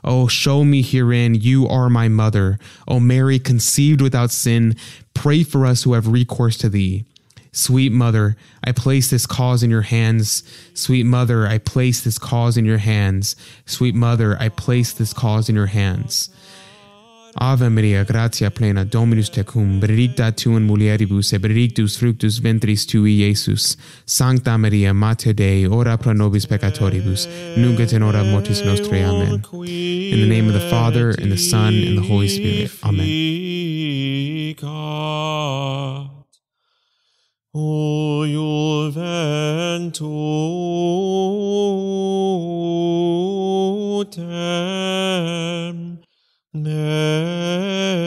Oh, show me herein you are my mother. O Mary, conceived without sin, pray for us who have recourse to thee. Sweet mother, I place this cause in your hands. Sweet mother, I place this cause in your hands. Sweet mother, I place this cause in your hands. Ave Maria, gratia plena, Dominus tecum, benedicta tu in mulieribus, et benedictus fructus ventris tui, Iesus. Sancta Maria, Mater Dei, ora pro nobis peccatoribus, nunc et in hora mortis nostrae. Amen. In the name of the Father, and the Son, and the Holy Spirit. Amen. O Juventutem yeah.